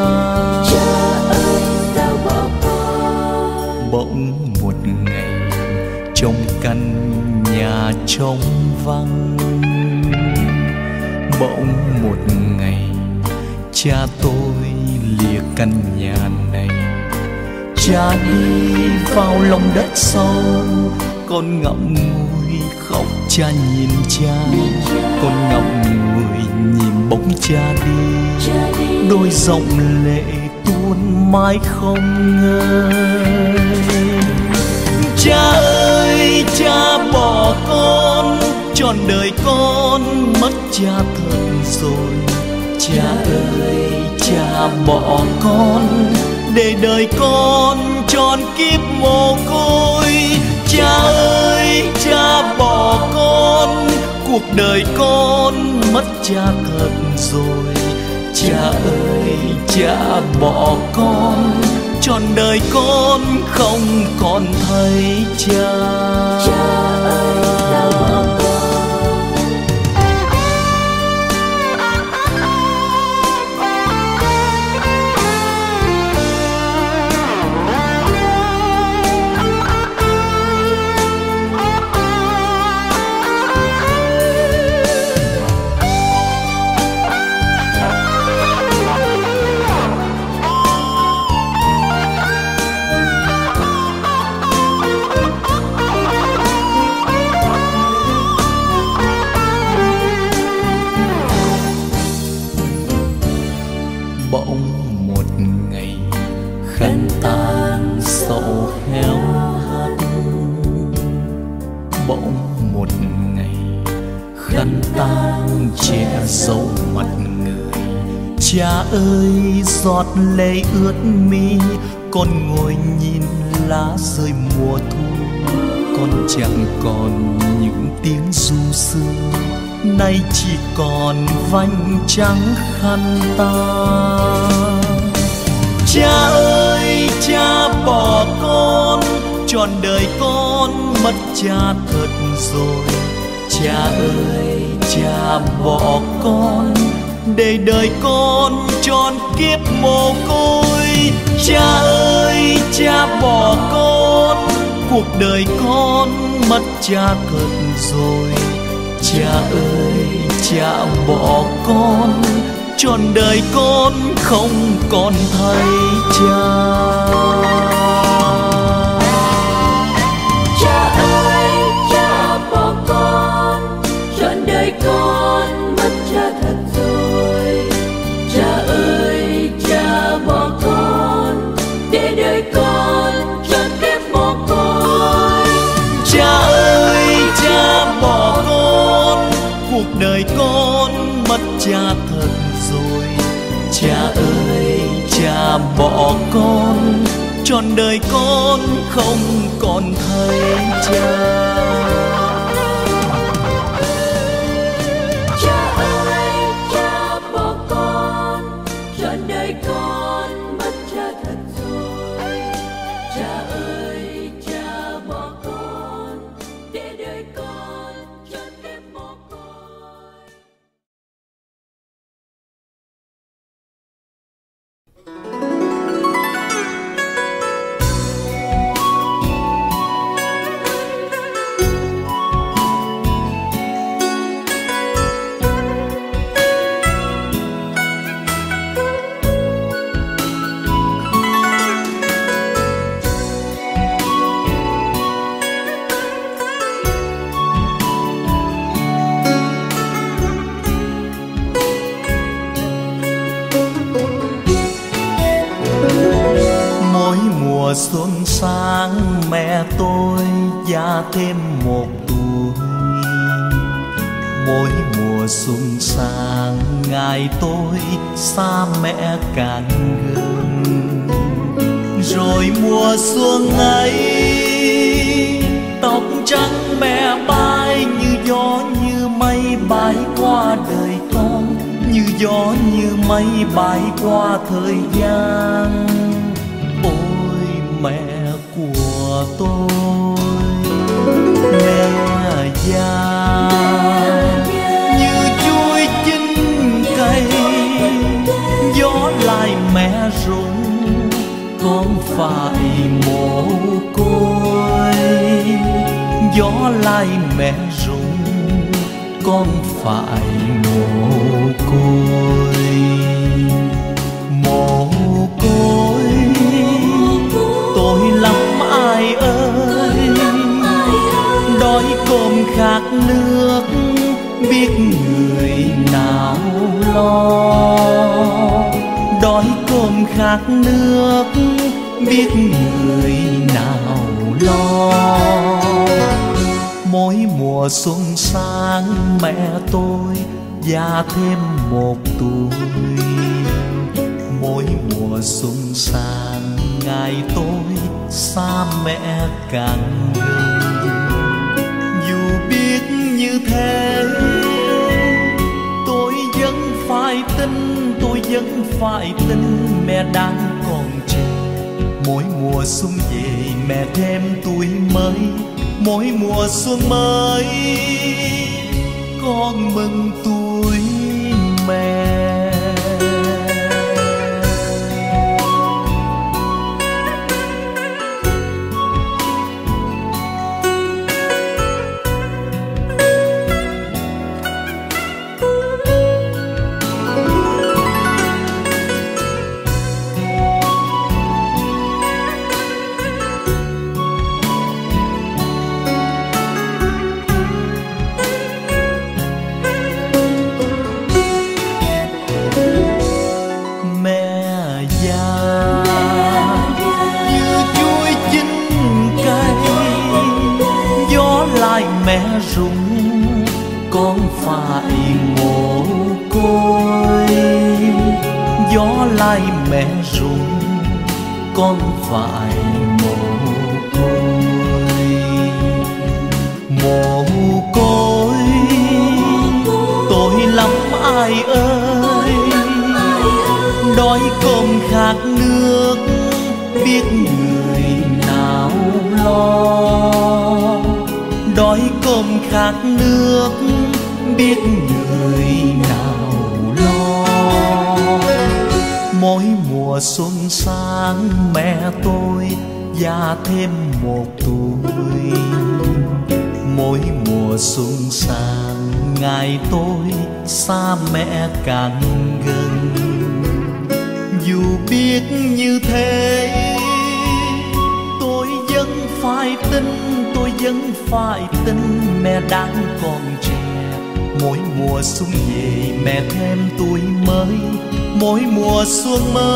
Cha ơi sao bỏ con. Bỗng một ngày trong căn nhà trống vắng bỗng một ngày, cha tôi lìa căn nhà này. Cha đi vào lòng đất sâu con ngậm ngùi khóc cha nhìn cha. Con ngậm ngùi nhìn bóng cha đi, đôi dòng lệ tuôn mãi không ngơi. Cha ơi, cha bỏ con trọn đời con mất cha thật rồi. Cha ơi, cha bỏ con để đời con tròn kiếp mồ côi. Cha ơi, cha bỏ con, cuộc đời con mất cha thật rồi. Cha ơi, cha bỏ con, trọn đời con không còn thấy cha. Cha ơi, giọt lệ ướt mi, con ngồi nhìn lá rơi mùa thu. Con chẳng còn những tiếng du sương nay chỉ còn vành trắng khăn ta. Cha ơi, cha bỏ con, trọn đời con mất cha thật rồi. Cha ơi, cha bỏ con, để đời con tròn kiếp mồ côi. Cha ơi, cha bỏ con, cuộc đời con mất cha thật rồi. Cha ơi, cha bỏ con, trọn đời con không còn thấy cha cha. Đời con mất cha thật rồi. Cha ơi, cha bỏ con, trọn đời con không còn thấy cha. mùa xuân sang ngày tôi xa mẹ càng gần. Dù biết như thế, tôi vẫn phải tin, tôi vẫn phải tin mẹ đang còn trẻ. Mỗi mùa xuân về, mẹ thêm tuổi mới. Mỗi mùa xuân mới, con mừng tuổi sua mão.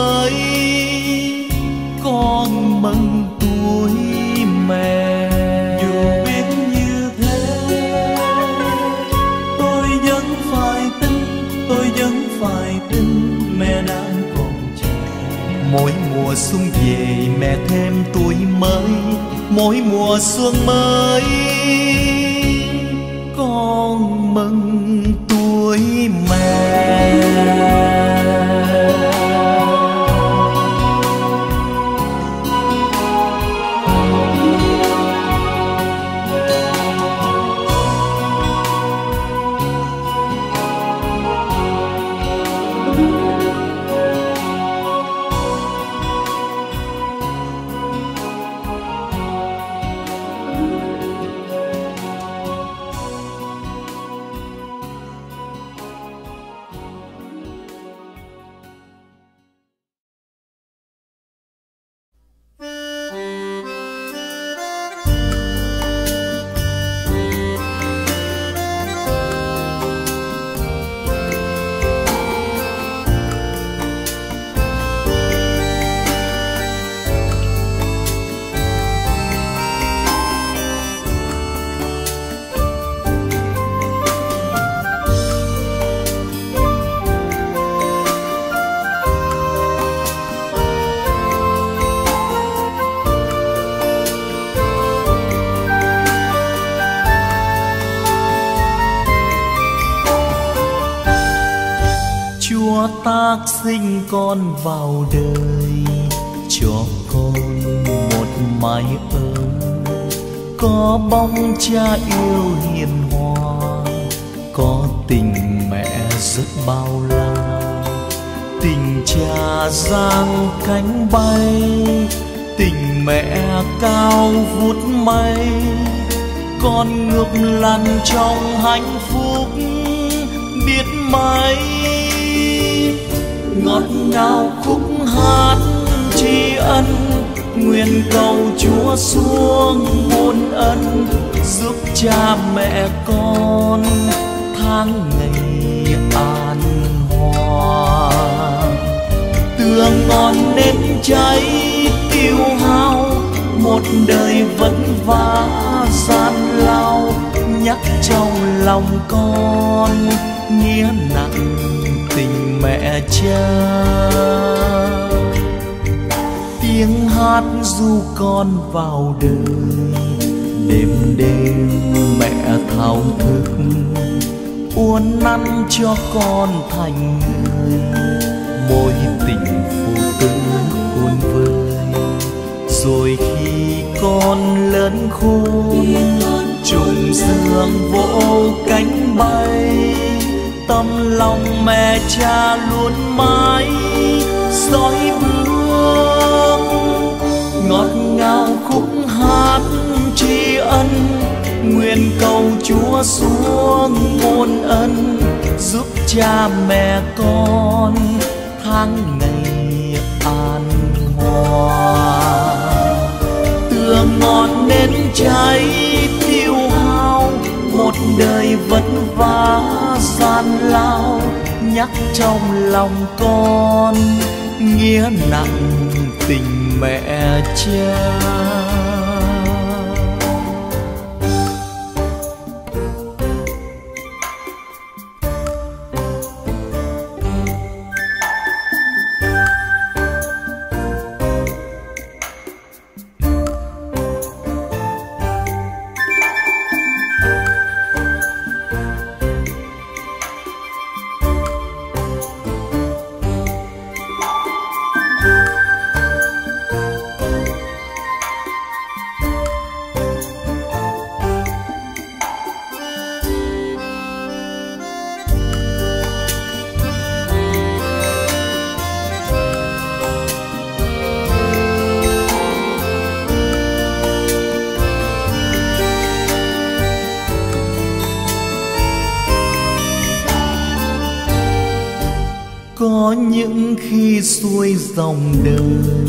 xuôi dòng đời,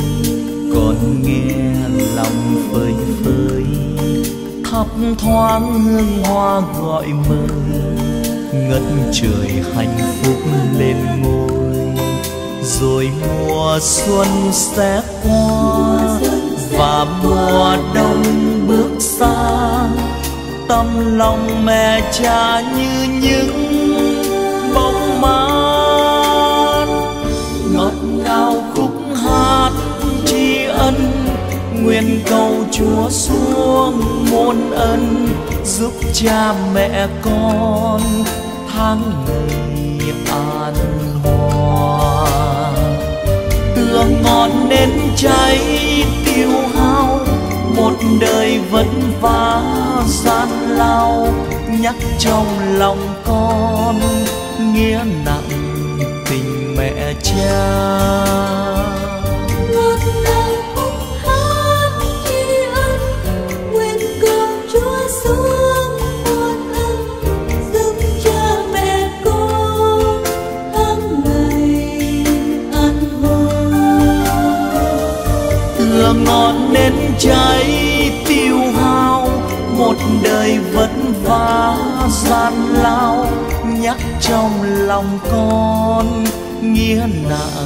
còn nghe lòng phơi phới. Thắp thoáng hương hoa gọi mời ngất trời hạnh phúc lên ngôi. Rồi mùa xuân sẽ qua, và mùa đông bước xa. Tâm lòng mẹ cha như như nguyện cầu chúa xuống muôn ân, giúp cha mẹ con tháng ngày an hòa. Tương ngon nên cháy tiêu hao, một đời vẫn vã gian lao. Nhắc trong lòng con, nghĩa nặng tình mẹ cha. gian lao nhắc trong lòng con nghĩa nặng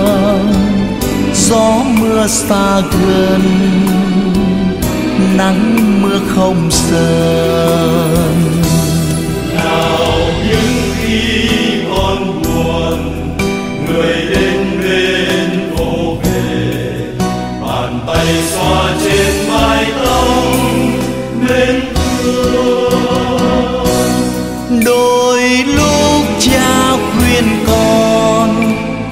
gió mưa xa gần nắng mưa không sờn. Nào những khi con buồn, người đến bên vô về, bàn tay xoa trên mái tóc bên thương.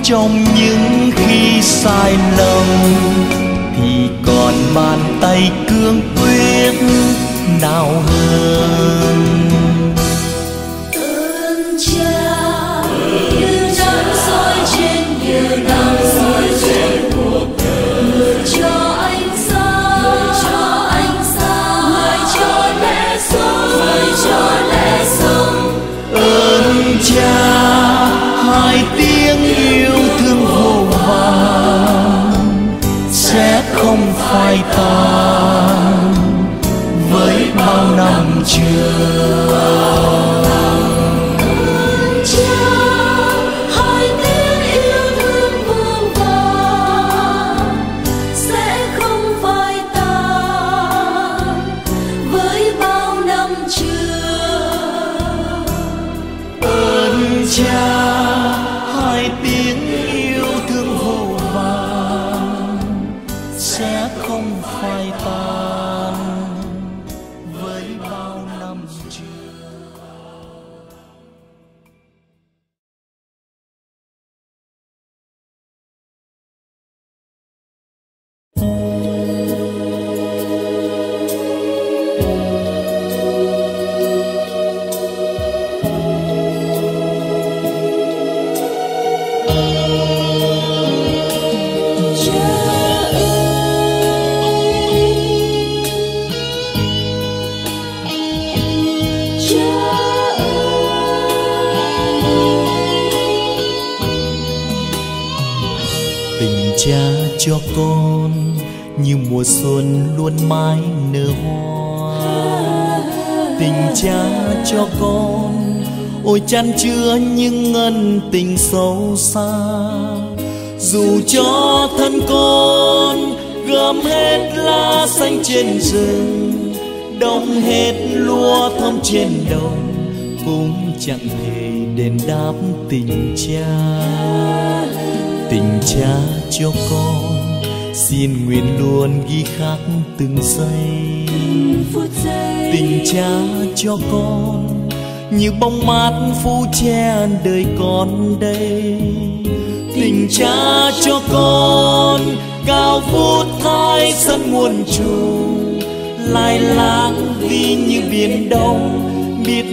trong những khi sai lầm thì còn bàn tay cương quyết nào hơn? mai tan với bao năm trường chẳng thể đền đáp tình cha. Tình cha cho con, xin nguyện luôn ghi khắc từng giây. Tình cha cho con, như bóng mát phủ che đời con đây. Tình cha cho con, cao vút thai sân muôn trùng, lai lang vì như biển đông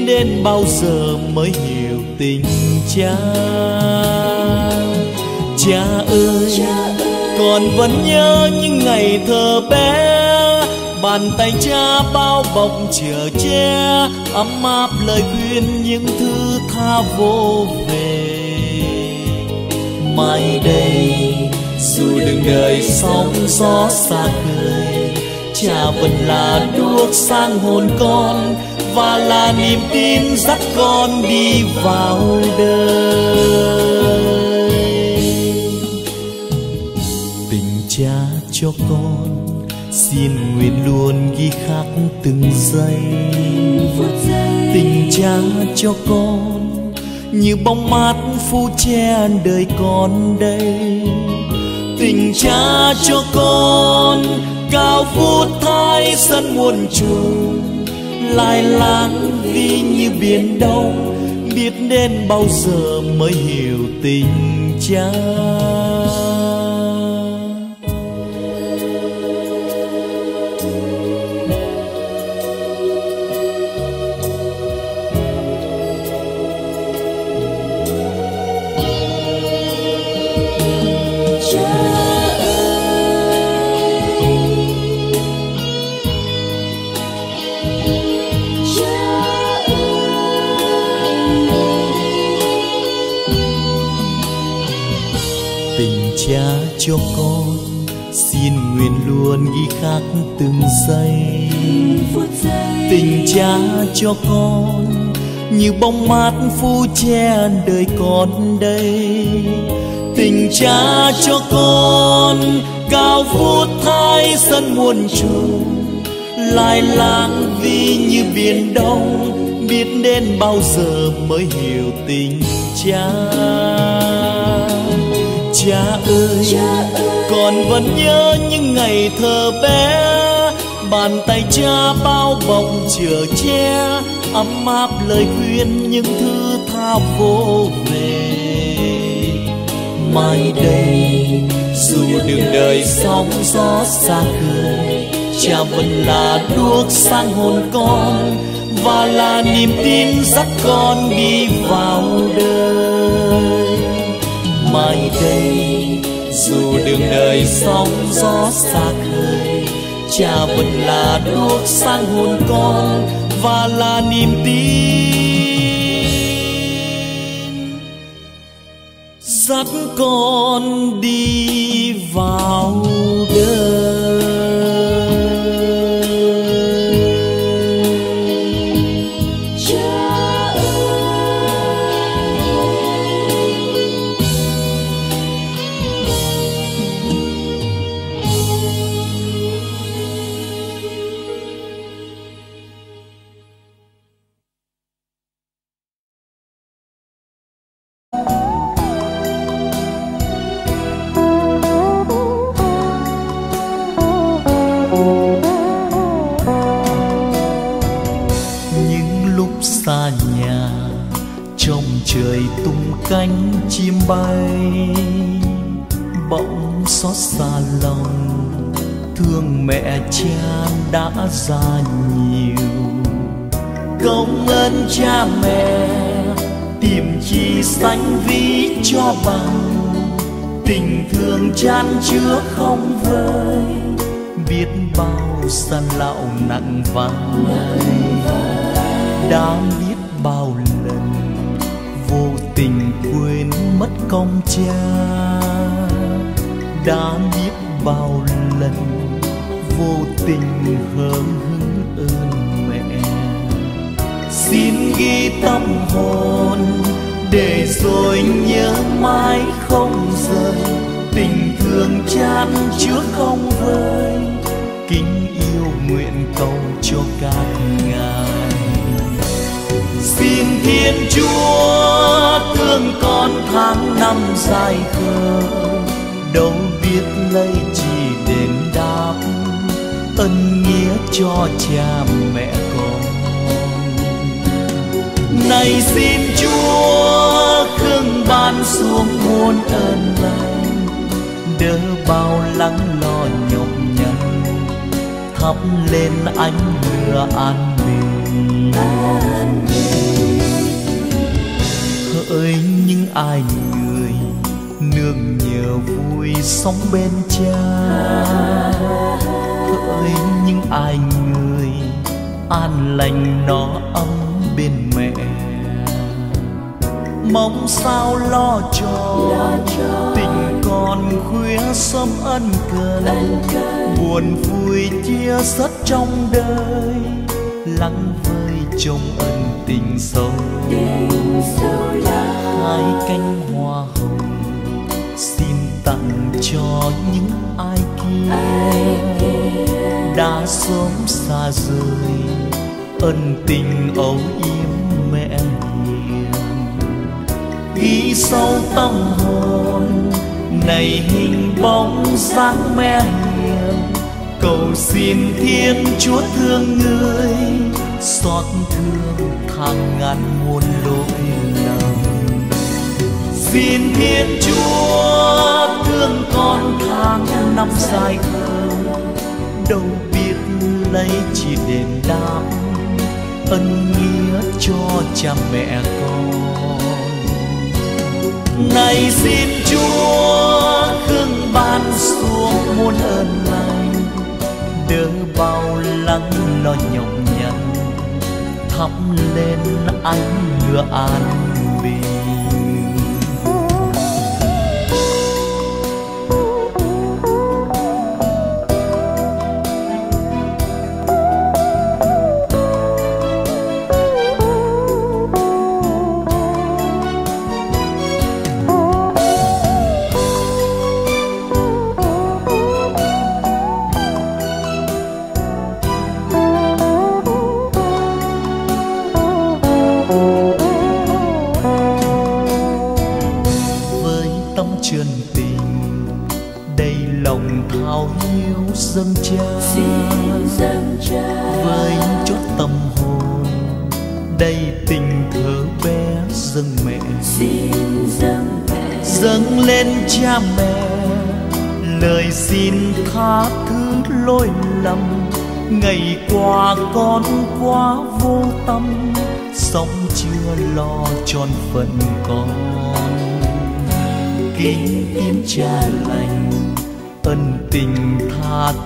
đến bao giờ mới hiểu tình cha? Cha ơi còn vẫn nhớ những ngày thơ bé. Bàn tay cha bao bọc chở che ấm áp lời khuyên những thứ tha vô về. Mai đây dù đường đời sóng gió xa khơi cha vẫn là đuốc sang hồn con và là niềm tin dắt con đi vào đời. Tình cha cho con, xin nguyện luôn ghi khắc từng giây. Tình cha cho con, như bóng mát phu che đời con đây. Tình cha cho con, cao vút thái sân muôn trùng lai láng đi như biển đông biết đến bao giờ mới hiểu tình cha. Cho con. Xin nguyện luôn ghi khắc từng giây. Tình cha cho con, như bóng mát phu che đời con đây. Tình cha cho con, cao vút thái sân muôn trùng. Lai lang vi như biển đông, biết đến bao giờ mới hiểu tình cha cha ơi con vẫn nhớ những ngày thơ bé. Bàn tay cha bao bọc chở che ấm áp lời khuyên những thứ tha vô về. Mai đây dù đường đời sóng gió xa khơi cha vẫn là đuốc sáng hồn con và là niềm tin dắt con đi vào đời mai đây, dù đường đời sóng gió xa khơi, cha vẫn là đốt sáng hồn con và là niềm tin. Dắt con đi vào đời.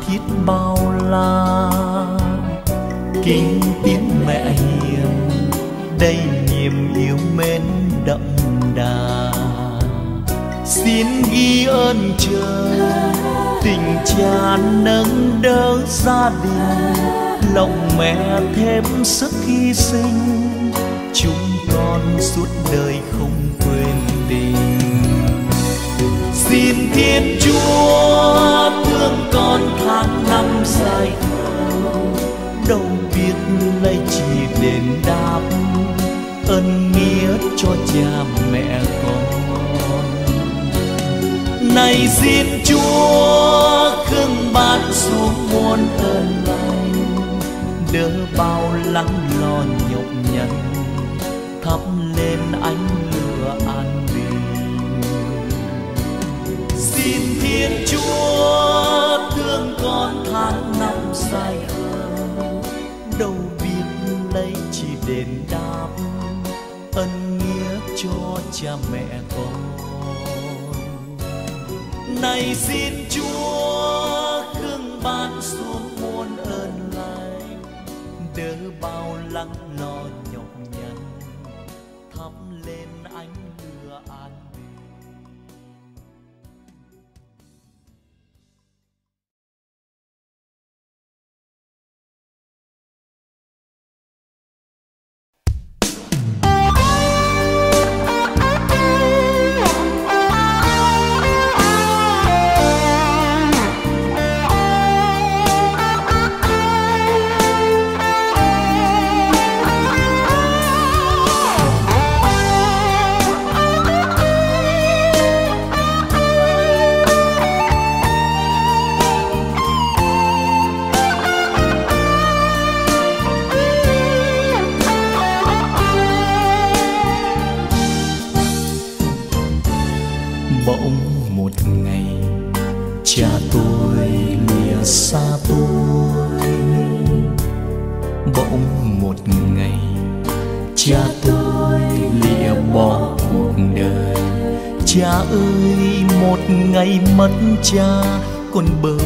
thiết bao la. Kính tiếng mẹ hiền, đây niềm yêu mến đậm đà. Xin ghi ơn trời, tình cha nâng đỡ gia đình. Lòng mẹ thêm sức hy sinh, chúng con suốt đời không quên tình. Xin thiên chúa tháng năm dài đâu biết lấy chỉ đền đáp ân nghĩa cho cha mẹ con. Này xin chúa, thương ban xuống muôn ơn lành đỡ bao lắng lo nhọc nhằn, thắp dài hàng đâu biết lấy chỉ đền đáp ân nghĩa cho cha mẹ con. Này xin chúa, thương ban xuống muôn ơn lành đỡ bao lắng lo cha con bờ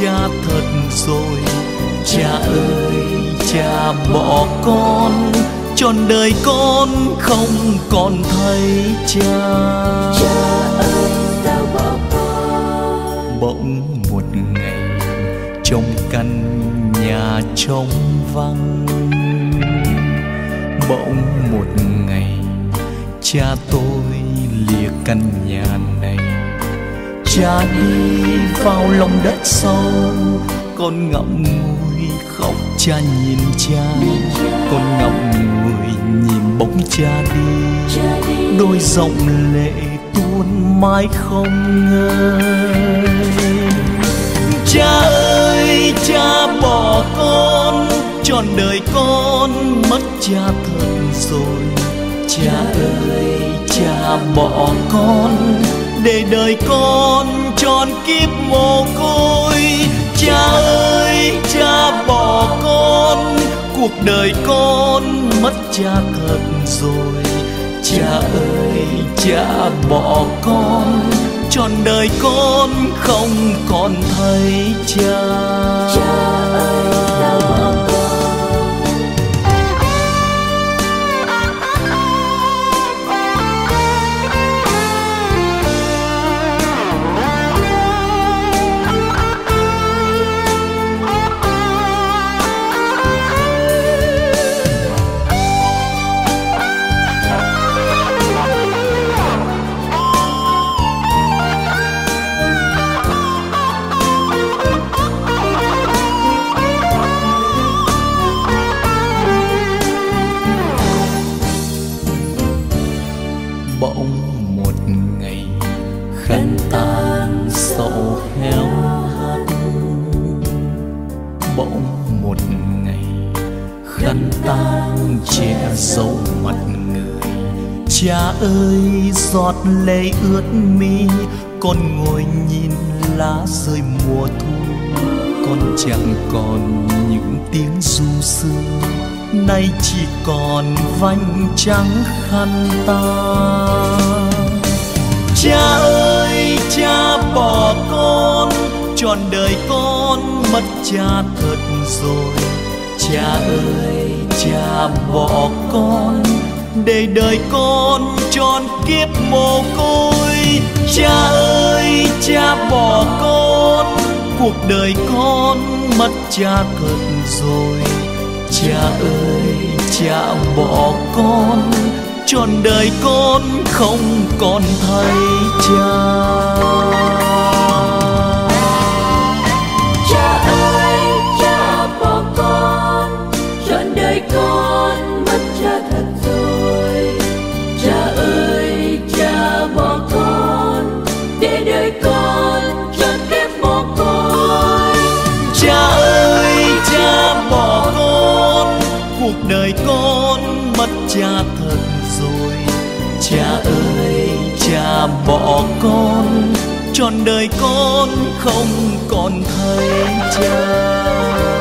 cha thật rồi. Cha ơi cha bỏ con trọn đời con không còn thấy cha. Cha ơi sao bỏ con? Bỗng một ngày trong căn nhà trống vắng. Bỗng một ngày cha tôi lìa căn nhà này cha đi vào lòng đất sâu. Con ngậm ngùi khóc cha nhìn cha. Con ngậm ngùi nhìn bóng cha đi. Đôi dòng lệ tuôn mãi không ngơi. Cha ơi, cha bỏ con, trọn đời con mất cha thật rồi. Cha ơi, cha bỏ con để đời con tròn kiếp mồ côi. Cha ơi, cha bỏ con, cuộc đời con mất cha thật rồi. Cha ơi, cha bỏ con, trọn đời con không còn thấy cha. Cha ơi bỏ con. Ơi, giọt lệ ướt mi, con ngồi nhìn lá rơi mùa thu. Con chẳng còn những tiếng du sương nay chỉ còn vanh trắng khăn ta. Cha ơi, cha bỏ con, trọn đời con mất cha thật rồi. Cha ơi, cha bỏ con để đời con tròn kiếp mồ côi. Cha ơi, cha bỏ con, cuộc đời con mất cha thật rồi. Cha ơi, cha bỏ con, trọn đời con không còn thấy cha. Đời con mất cha thật rồi. Cha ơi, cha bỏ con, trọn đời con không còn thấy cha.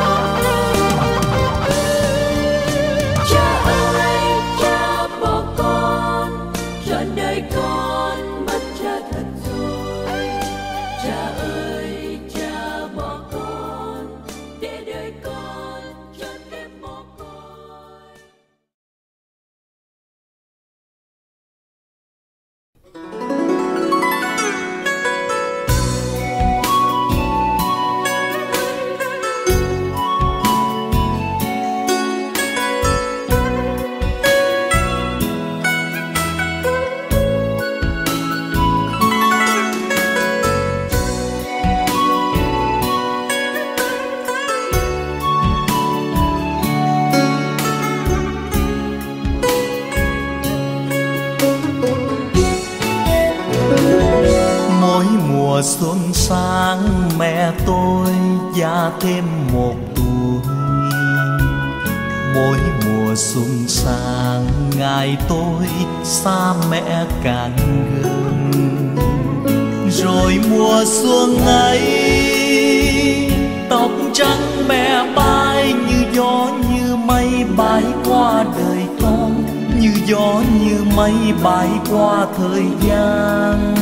gió như mây bay qua thời gian.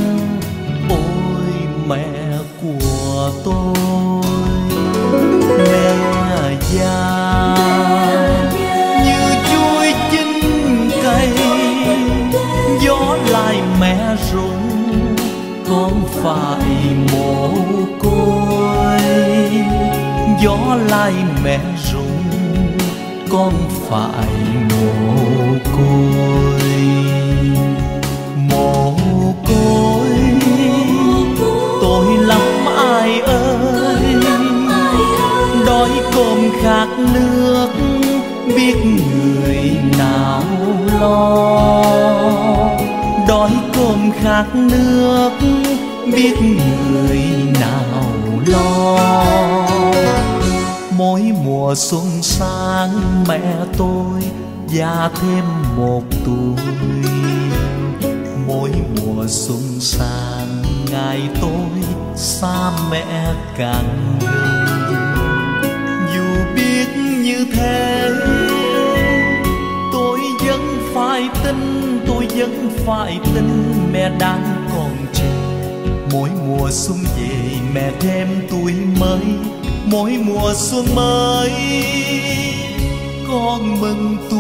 Ôi, mẹ của tôi, mẹ già, như chuối chín cây. Gió lại mẹ rụng, con phải mồ côi. Gió lại mẹ lo. Đói cơm khát nước, biết người nào lo. Mỗi mùa xuân sang mẹ tôi già thêm một tuổi. Mỗi mùa xuân sang, ngày tôi xa mẹ càng gần dù biết như thế phải tin tôi vẫn phải tin mẹ đang còn trẻ. Mỗi mùa xuân về mẹ thêm tuổi mới. Mỗi mùa xuân mới, con mừng tuổi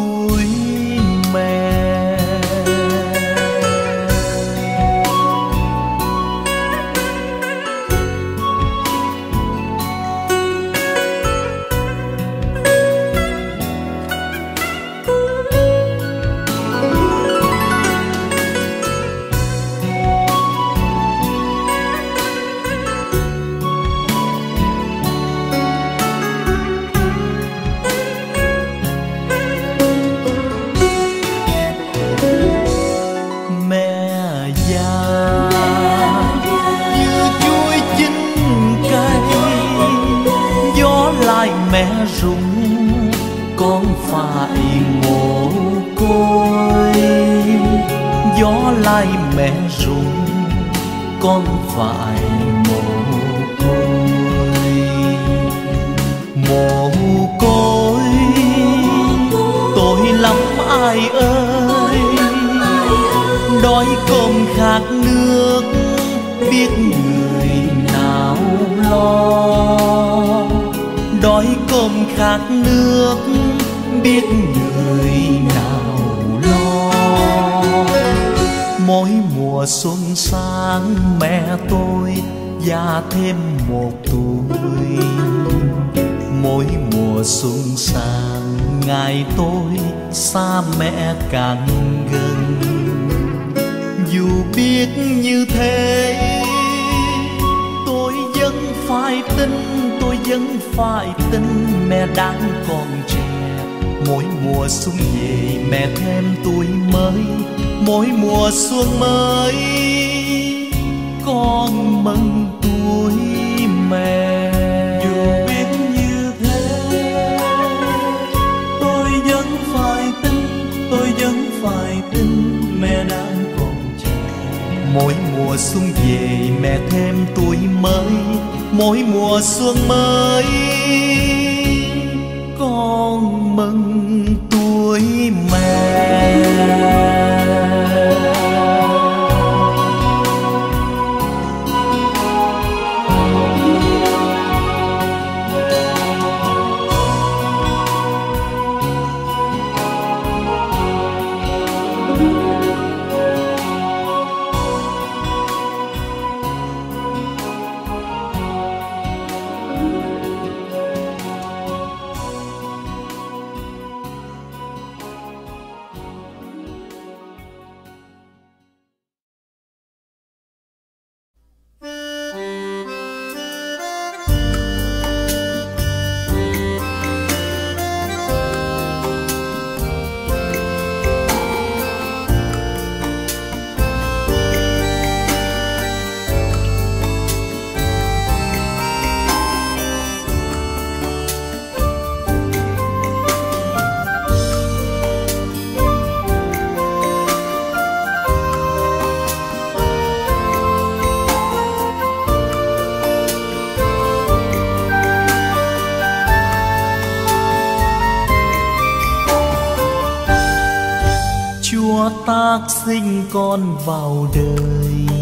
bác sinh con vào đời,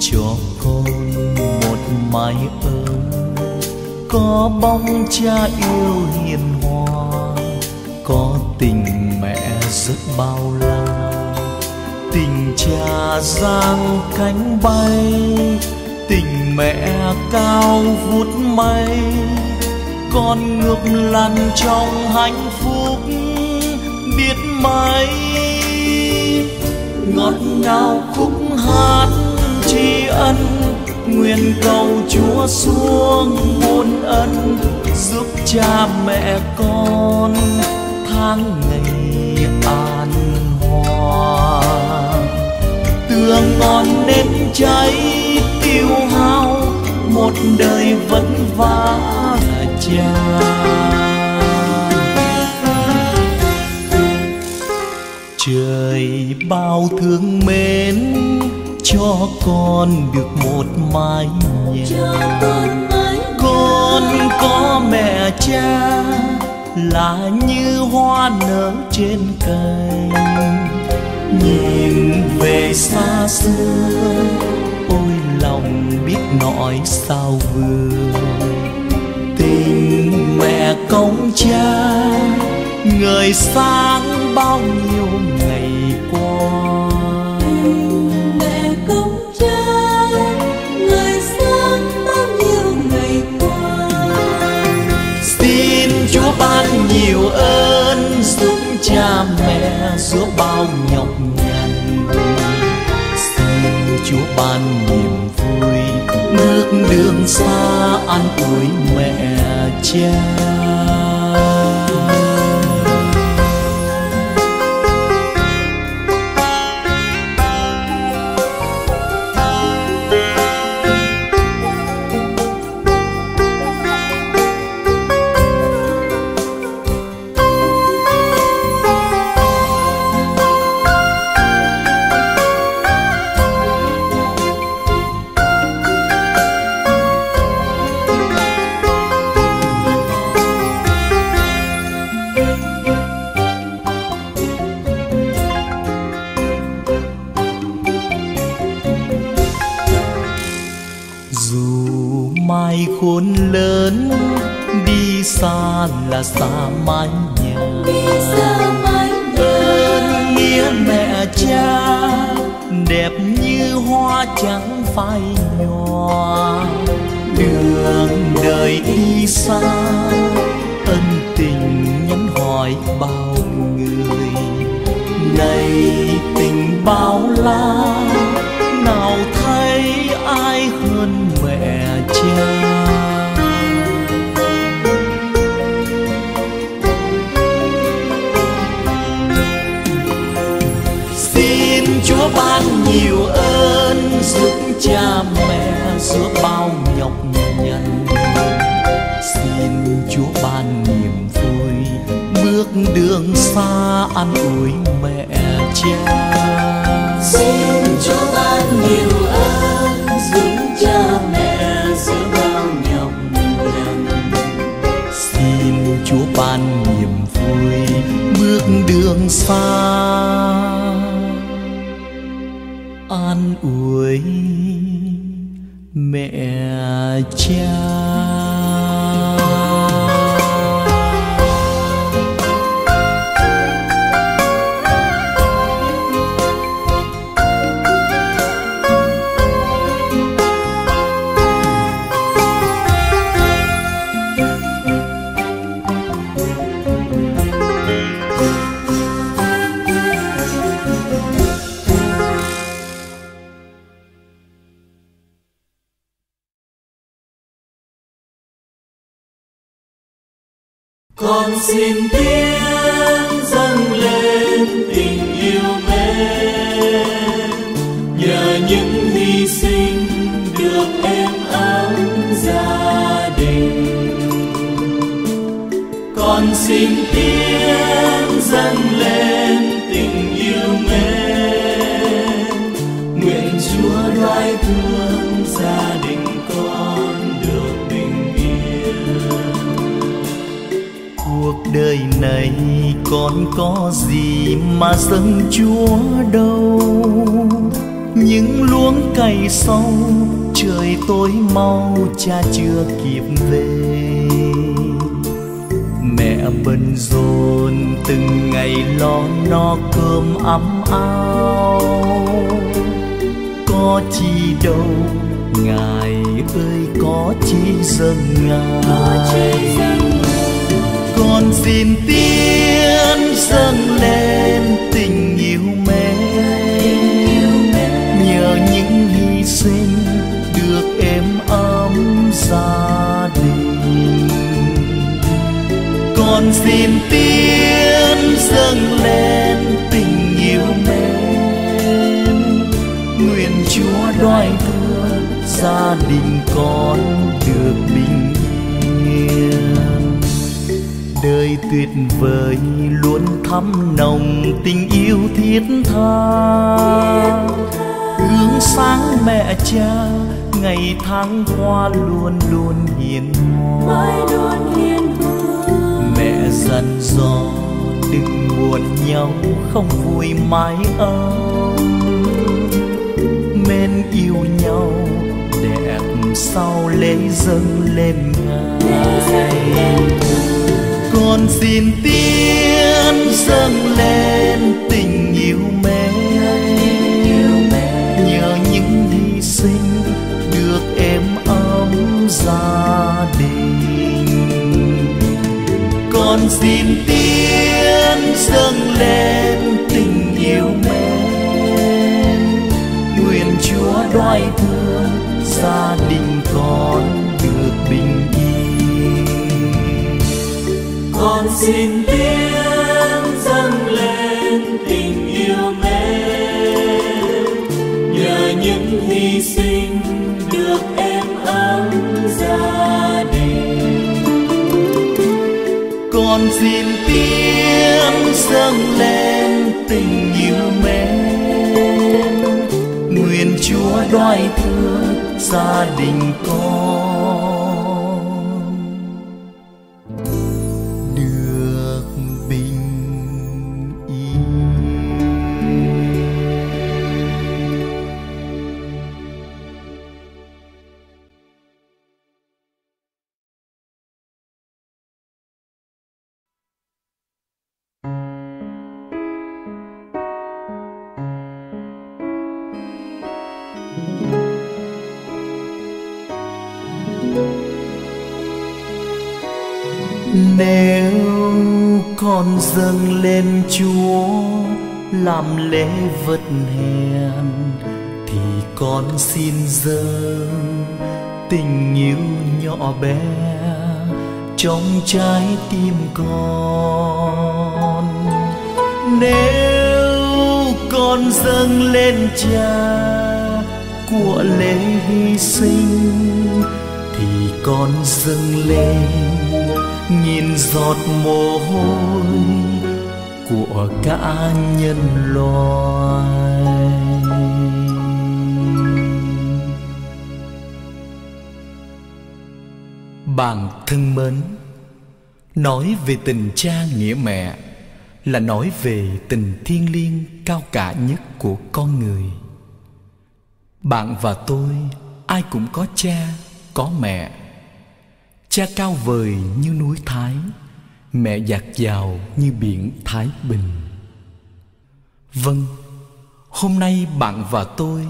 cho con một mái ấm. Có bóng cha yêu hiền hòa, có tình mẹ rất bao la. Tình cha giang cánh bay, tình mẹ cao vút mây con ngược lăn trong hạnh phúc, biết mấy ngọt ngào khúc hát tri ân. Nguyện cầu chúa xuống muôn ân, giúp cha mẹ con tháng ngày an hòa. Tường ngon nên cháy tiêu hao, một đời vất vả cha trời bao thương mến cho con được một mái nhà. Con có mẹ cha là như hoa nở trên cây nhìn về xa xưa ôi lòng biết nói sao vừa. Tình mẹ công cha người sáng bao nhiêu ngày qua. Mẹ công cha người sáng bao nhiêu ngày qua. Xin chúa ban nhiều ơn giúp cha mẹ giữa bao nhọc nhằn. Xin chúa ban niềm vui bước đường xa an ủi mẹ cha sáng mẹ cha ngày tháng qua luôn luôn hiền hòa. Mẹ dặn dò đừng buồn nhau không vui mãi ấm mến yêu nhau đẹp sau lễ dâng lên ngài con xin tiến dâng lên tình con xin tiến dâng lên tình yêu mến. Nguyện chúa đoái thương gia đình con được bình yên. Con xin tiến dâng lên tình yêu mến. Nhờ những hy sinh con xin tiếng dâng lên tình yêu mến. Nguyện chúa đoái thương gia đình con. Chúa làm lễ vật hèn thì con xin dâng tình yêu nhỏ bé trong trái tim con. Nếu con dâng lên cha của lễ hy sinh thì con dâng lên, nhìn giọt mồ hôi của cả nhân loại. Bạn thân mến, nói về tình cha nghĩa mẹ là nói về tình thiêng liêng cao cả nhất của con người. Bạn và tôi, ai cũng có cha, có mẹ. Cha cao vời như núi thái mẹ dạt dào như biển thái bình. Vâng hôm nay bạn và tôi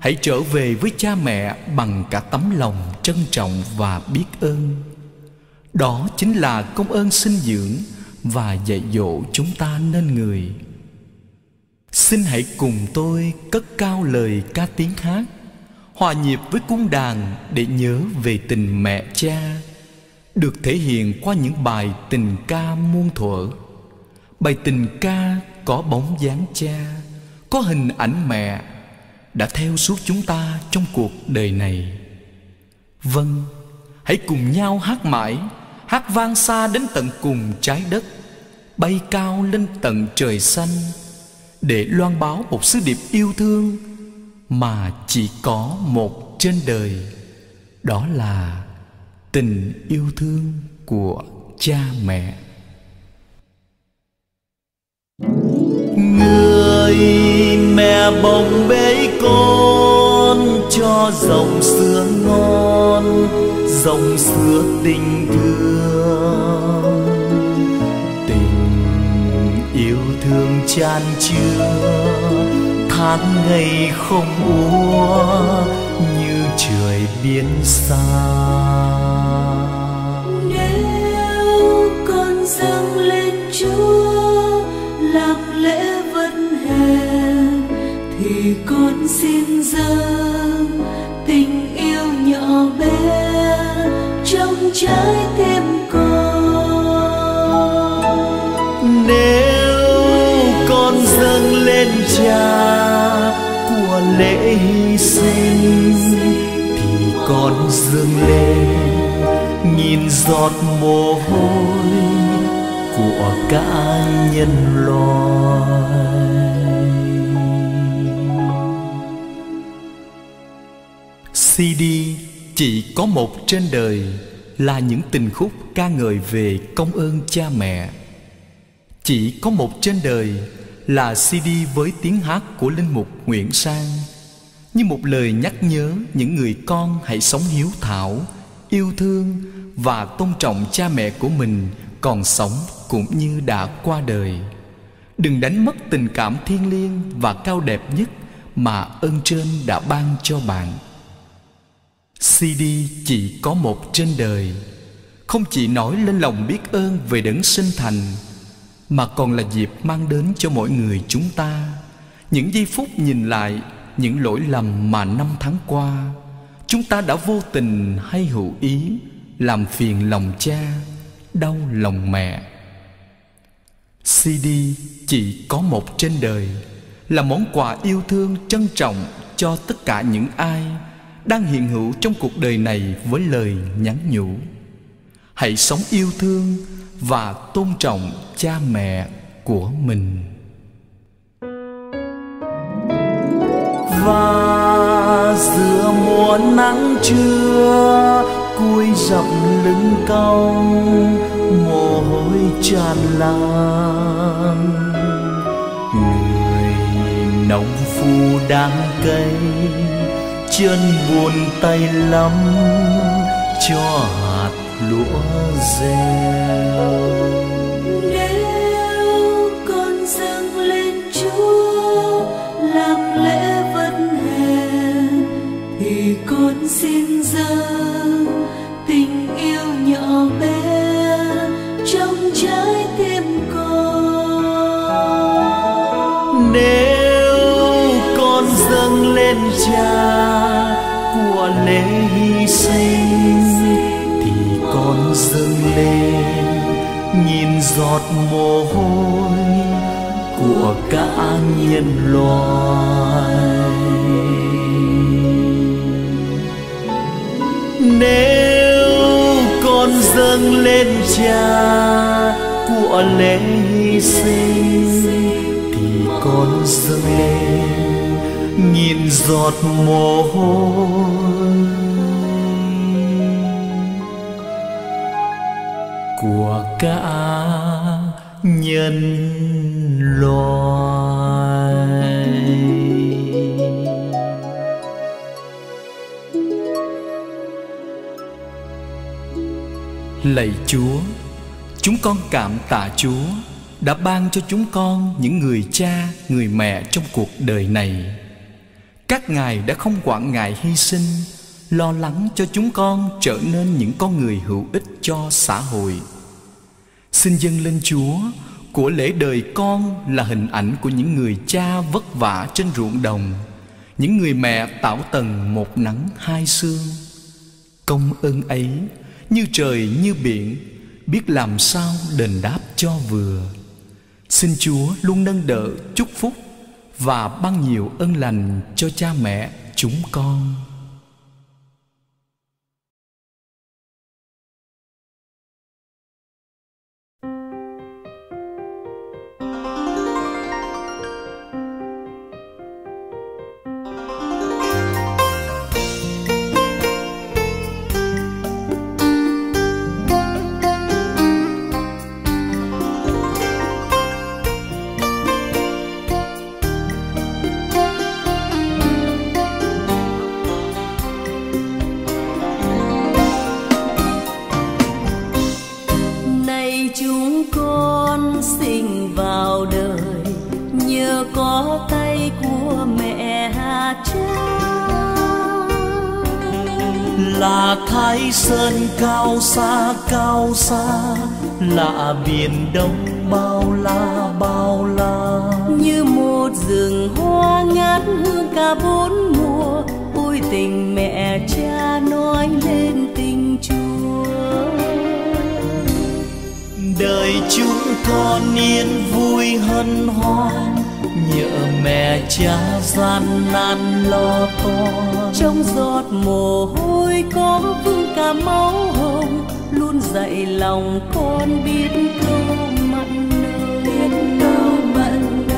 hãy trở về với cha mẹ bằng cả tấm lòng trân trọng và biết ơn. Đó chính là công ơn sinh dưỡng và dạy dỗ chúng ta nên người. Xin hãy cùng tôi cất cao lời ca tiếng hát, hòa nhịp với cung đàn để nhớ về tình mẹ cha được thể hiện qua những bài tình ca muôn thuở. Bài tình ca có bóng dáng cha, có hình ảnh mẹ, đã theo suốt chúng ta trong cuộc đời này. Vâng hãy cùng nhau hát mãi, hát vang xa đến tận cùng trái đất, bay cao lên tận trời xanh, để loan báo một sứ điệp yêu thương mà chỉ có một trên đời, đó là tình yêu thương của cha mẹ. Người mẹ bồng bế con cho dòng sữa ngon, dòng sữa tình thương. Tình yêu thương chan chứa, tháng ngày không úa như trời biến xa. Nếu con dâng lên chúa làm lễ vẫn hè thì con xin dâng tình yêu nhỏ bé trong trái tim con. Nếu con dâng lên cha của lễ hy con dâng lên nghìn giọt mồ hôi của cả nhân loại CD chỉ có một trên đời là những tình khúc ca ngợi về công ơn cha mẹ. Chỉ có một trên đời là CD với tiếng hát của linh mục Nguyễn Sang như một lời nhắc nhớ những người con hãy sống hiếu thảo, yêu thương và tôn trọng cha mẹ của mình còn sống cũng như đã qua đời. Đừng đánh mất tình cảm thiêng liêng và cao đẹp nhất mà ơn trên đã ban cho bạn. CD chỉ có một trên đời Không chỉ nói lên lòng biết ơn về đấng sinh thành Mà còn là dịp mang đến cho mỗi người chúng ta Những giây phút nhìn lại những lỗi lầm mà năm tháng qua Chúng ta đã vô tình hay hữu ý Làm phiền lòng cha, đau lòng mẹ. CD chỉ có một trên đời Là món quà yêu thương trân trọng cho tất cả những ai đang hiện hữu trong cuộc đời này với lời nhắn nhủ. Hãy sống yêu thương và tôn trọng cha mẹ của mình. Và giữa mùa nắng trưa, cúi dặm lưng cong, mồ hôi tràn lan. Người nông phu đang cây chân buồn tay lắm, cho hạt lúa gieo. Con xin dâng tình yêu nhỏ bé trong trái tim con nếu con dâng lên cha của lễ hy sinh, thì con dâng lên nhìn giọt mồ hôi của cả nhân loại nếu con dâng lên cha của lễ hy sinh, thì con dâng lên nghìn giọt mồ hôi của cả nhân chúng con cảm tạ chúa, đã ban cho chúng con những người cha, người mẹ trong cuộc đời này. Các ngài đã không quản ngại hy sinh, lo lắng cho chúng con trở nên những con người hữu ích cho xã hội. Xin dâng lên chúa, của lễ đời con là hình ảnh của những người cha vất vả trên ruộng đồng, những người mẹ tảo tần một nắng hai sương. Công ơn ấy như trời như biển biết làm sao đền đáp cho vừa. Xin chúa luôn nâng đỡ chúc phúc và ban nhiều ân lành cho cha mẹ chúng con. Biển đông bao la bao la. Như một rừng hoa ngát hương cả bốn mùa ôi tình mẹ cha nói lên tình chúa. Đời chúng con yên vui hân hoan nhờ mẹ cha gian nan lo toan. Trong giọt mồ hôi có vương cả máu luôn dạy lòng con biết câu mặn biết câu mặn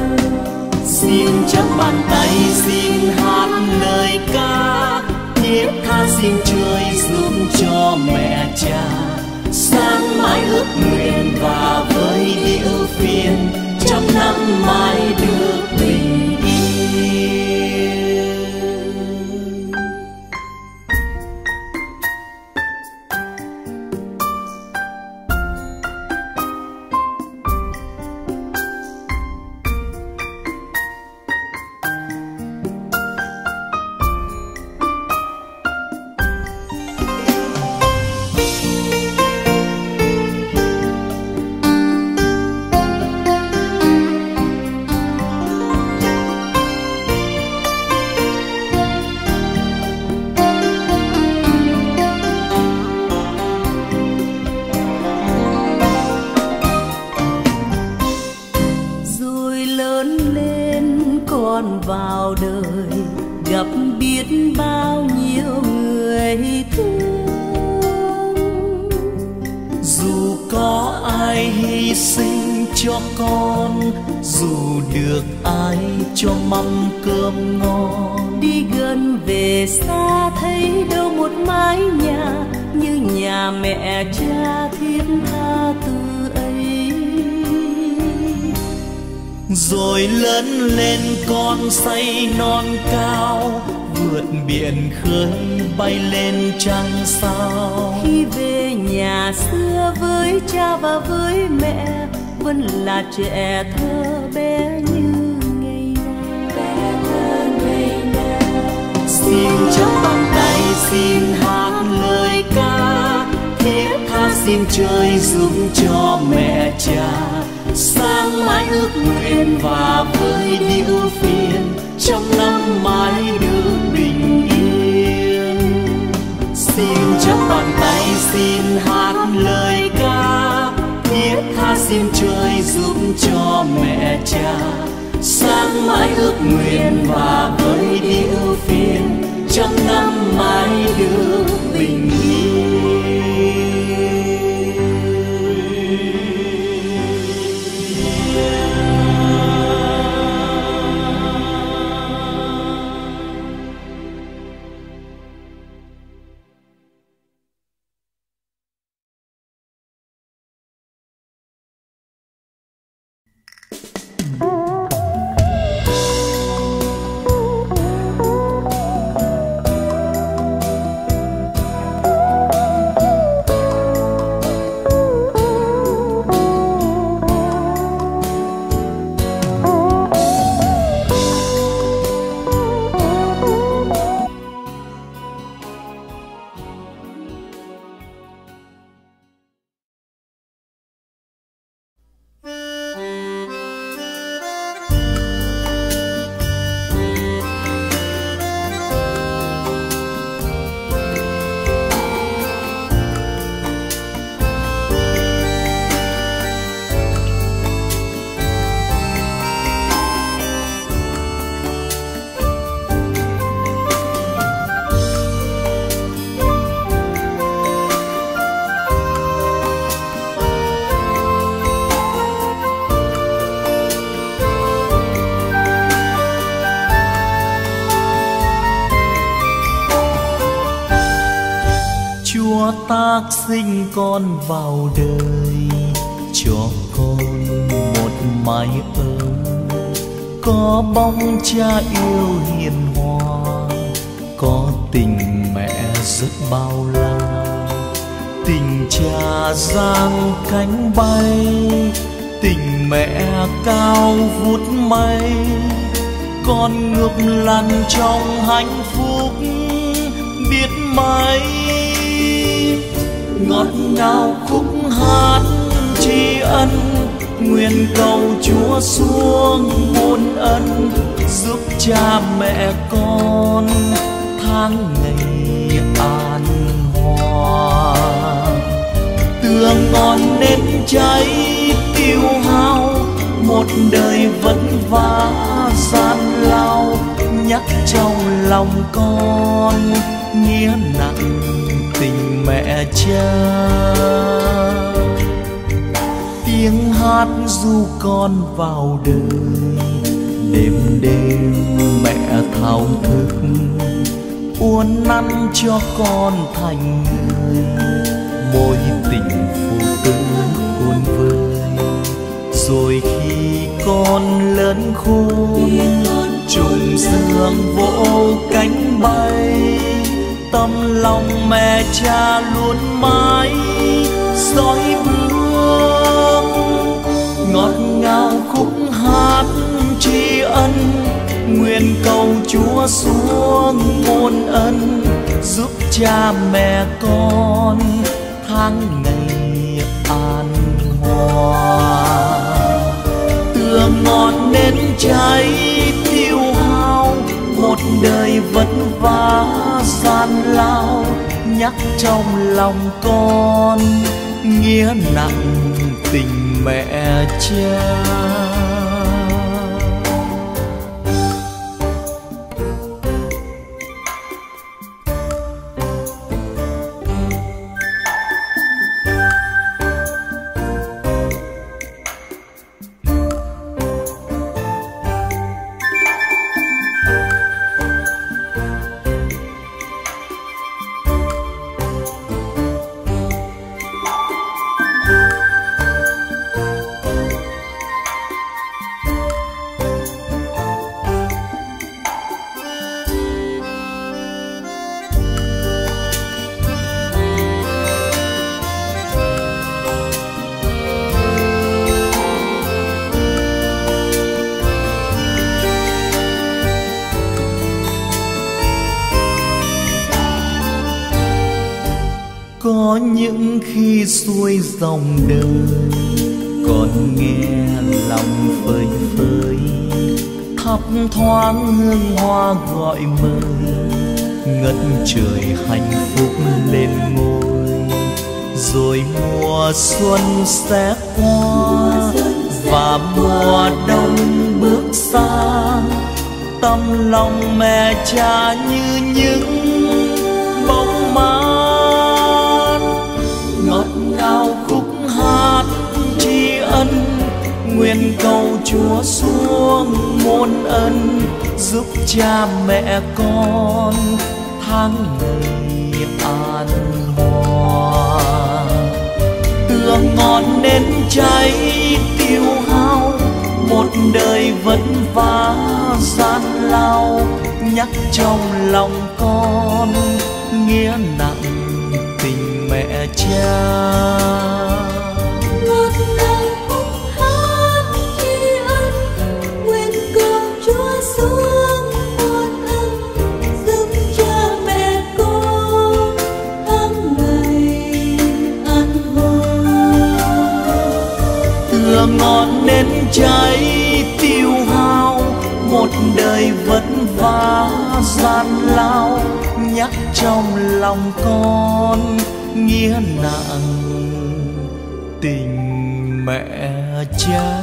xin chắp bàn tay, xin hát lời ca. Thiết tha xin trời giúp cho mẹ cha. Sáng mãi ước nguyện và với điệu phiền, trăm năm mãi được bình yên. Vẫn là trẻ thơ bé như ngày nào bé thơ ngày nào xin chắp bàn tay xin hát lời ca thiết tha xin trời giúp cho mẹ cha. Sáng mãi ước nguyện và với điệu phiền, trong năm mãi được bình yên. Xin chắp bàn tay xin hát lời ca xin trời giúp cho mẹ cha sáng mãi ước nguyện và với điệu phiền trong năm mãi được bình yên. Sinh con vào đời. Cho con một mái ấm, có bóng cha yêu hiền hòa, có tình mẹ rất bao la. Tình cha giang cánh bay, tình mẹ cao vút mây con ngược lăn trong hạnh phúc, biết mấy ngọt ngào khúc hát tri ân. Nguyện cầu chúa xuống muôn ân, giúp cha mẹ con tháng ngày an hòa. Tương ngon nên cháy tiêu hao, một đời vất vả gian lao. Nhắc trong lòng con, nghĩa nặng mẹ cha. Tiếng hát du con vào đời. Đêm đêm mẹ thao thức. Uốn nắn cho con thành người. Mối tình phụ tử khôn vơi. Rồi khi con lớn khôn trùng dương vỗ cánh bay tâm lòng mẹ cha luôn mãi. Dõi bước, ngọt ngào khúc hát tri ân. Nguyện cầu chúa xuống muôn ân, giúp cha mẹ con tháng ngày an hòa. Tương ngọn nên cháy tiêu hao, một đời vất vả gian lao nhắc trong lòng con nghĩa nặng tình mẹ cha. Dòng đời, còn nghe lòng phơi phới. Thấp thoáng hương hoa gọi mời ngất trời hạnh phúc lên ngôi. Rồi mùa xuân sẽ qua cha mẹ con tháng ngày an hòa. Tương ngọn nên cháy tiêu hao, một đời vất vả gian lao. Nhắc trong lòng con nghĩa nặng tựa ngọn nến cháy tiêu hao, một đời vất vả gian lao. Nhắc trong lòng con nghĩa nặng tình mẹ cha.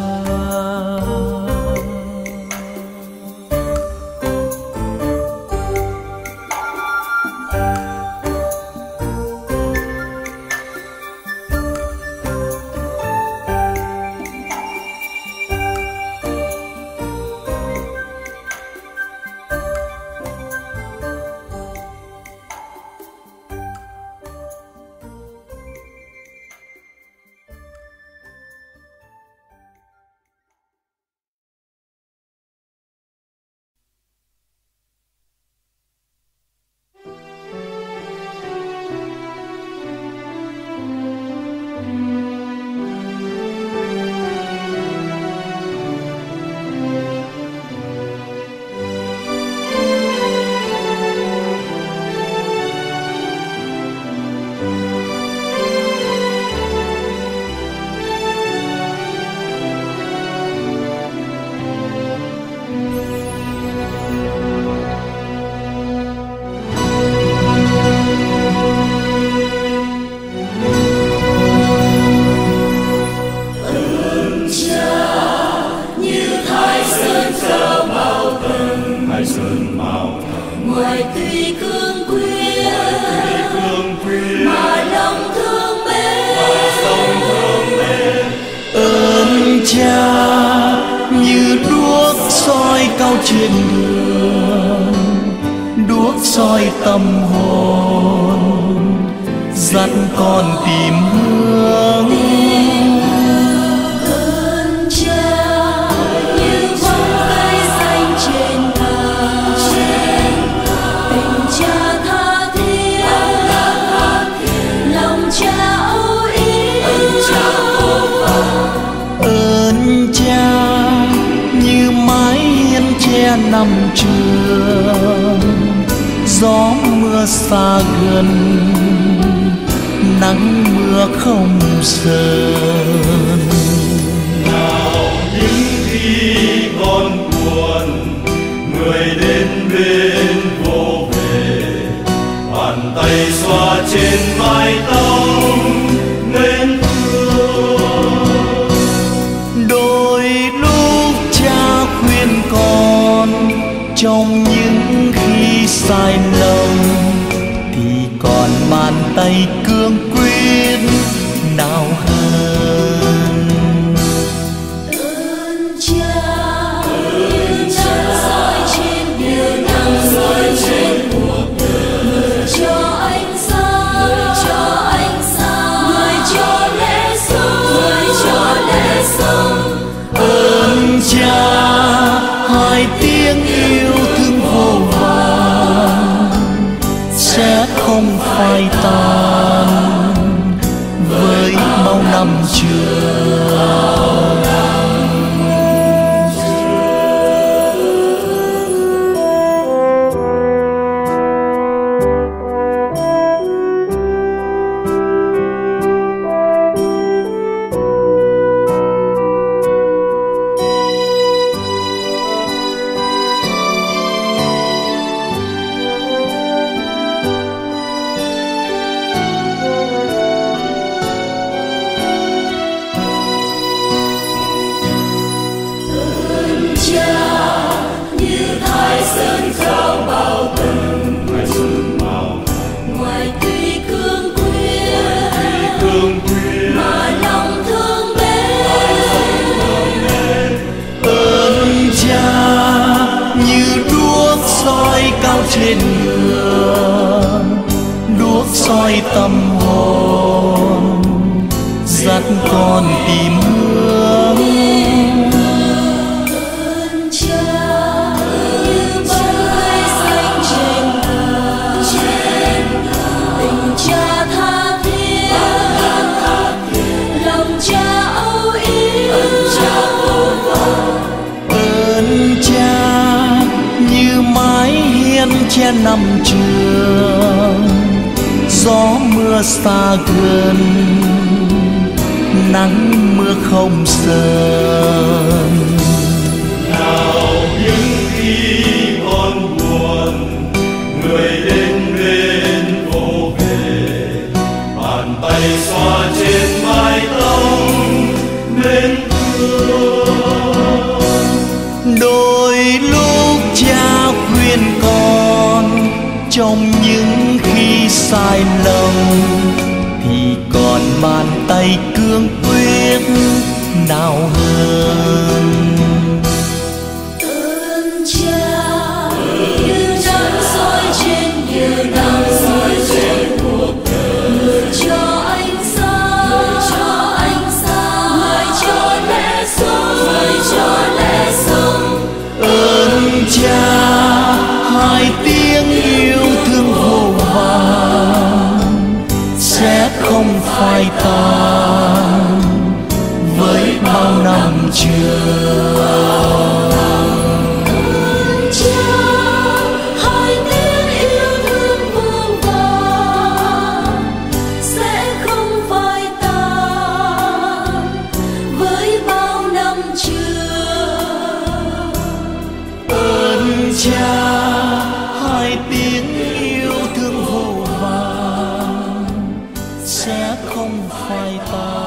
Không phai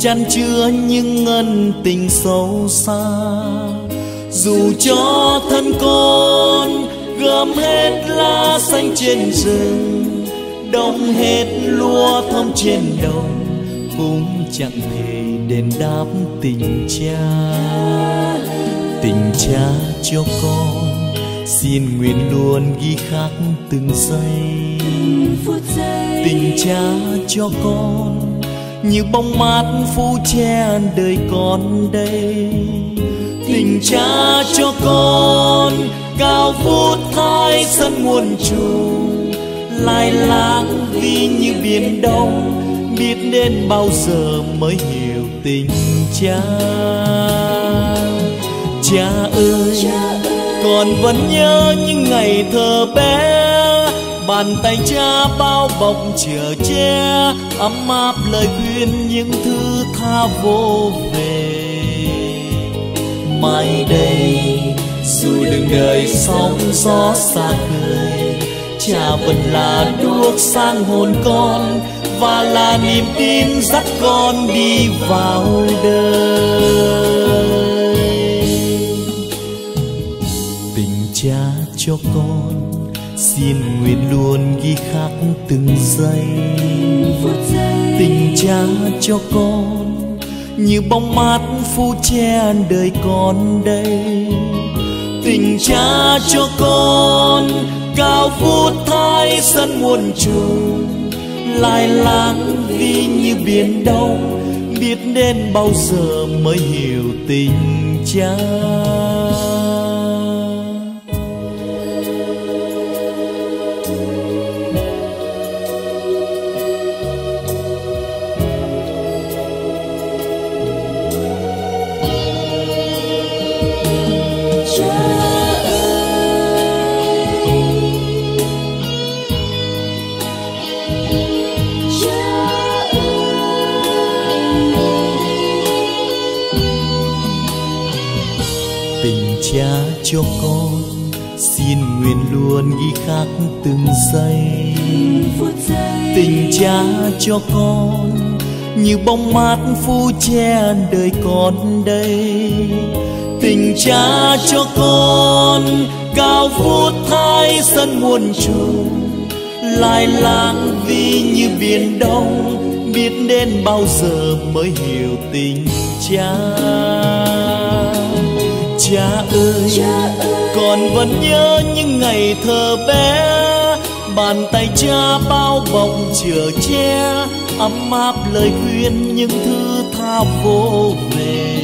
ôi chan chứa những ân tình sâu xa. Dù cho thân con gom hết lá xanh trên rừng đông hết lúa thơm trên đồng cũng chẳng thể đền đáp tình cha. Tình cha cho con xin nguyện luôn ghi khắc từng giây. Tình cha cho con như bóng mát phu che đời con đây. Tình cha cho con cao vút thái sân muôn trùng. Lai láng vì như biển đông biết đến bao giờ mới hiểu tình cha. Cha ơi còn vẫn nhớ những ngày thơ bé bàn tay cha bao bọc chở che, ấm áp lời khuyên những thứ tha vô về. Mai đây, dù đường đời sóng gió xa khơi, cha vẫn là đuốc sang hồn con và là niềm tin dắt con đi vào đời. Tình cha cho con xin nguyện luôn ghi khắc từng giây. Tình cha cho con như bóng mát phu che đời con đây. Tình cha cho con cao vút thái sân muôn trùng lai láng vi như biển đông, biết đến bao giờ mới hiểu tình cha. Cho con. Xin nguyện luôn ghi khắc từng giây. Tình cha cho con như bóng mát phu che đời con đây. Tình cha cho con cao vút thái sân muôn trùng. Lai lang vi như biển đông, biết đến bao giờ mới hiểu tình cha cha ơi con vẫn nhớ những ngày thơ bé. Bàn tay cha bao bọc chở che ấm áp lời khuyên những thứ tha vô về.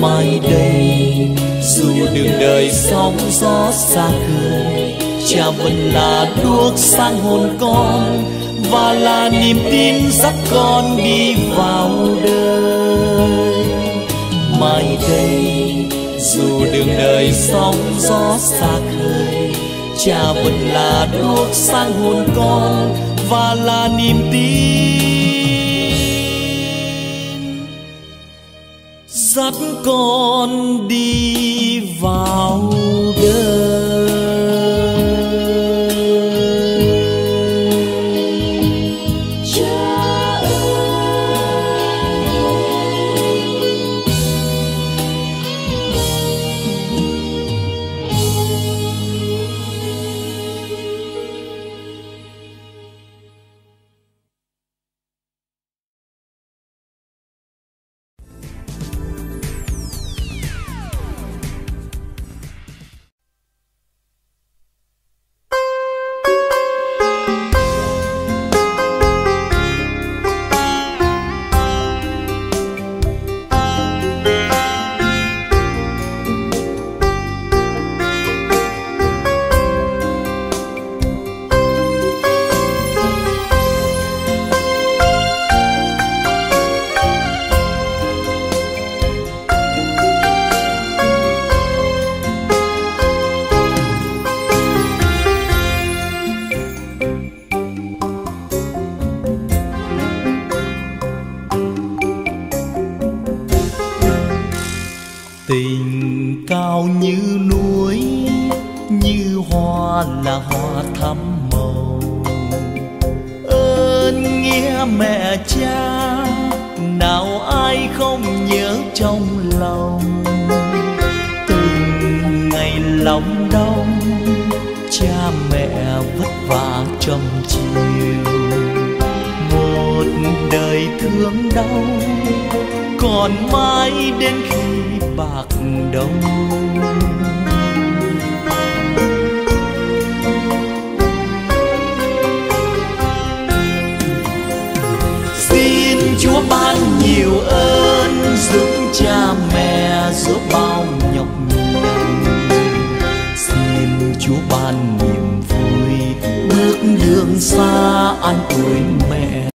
Mai đây dù đường đời sóng gió xa khơi cha vẫn là đuốc sáng hồn con và là niềm tin dắt con đi vào đời mai đây, dù đường đời sóng gió xa khơi, cha vẫn là đuốc sang hồn con và là niềm tin. Dắt con đi vào đời. đời thương đau, còn mãi đến khi bạc đầu xin chúa ban nhiều ơn giúp cha mẹ, giúp bao nhọc nhằn. Xin chúa ban niềm vui, bước đường xa an tuổi mẹ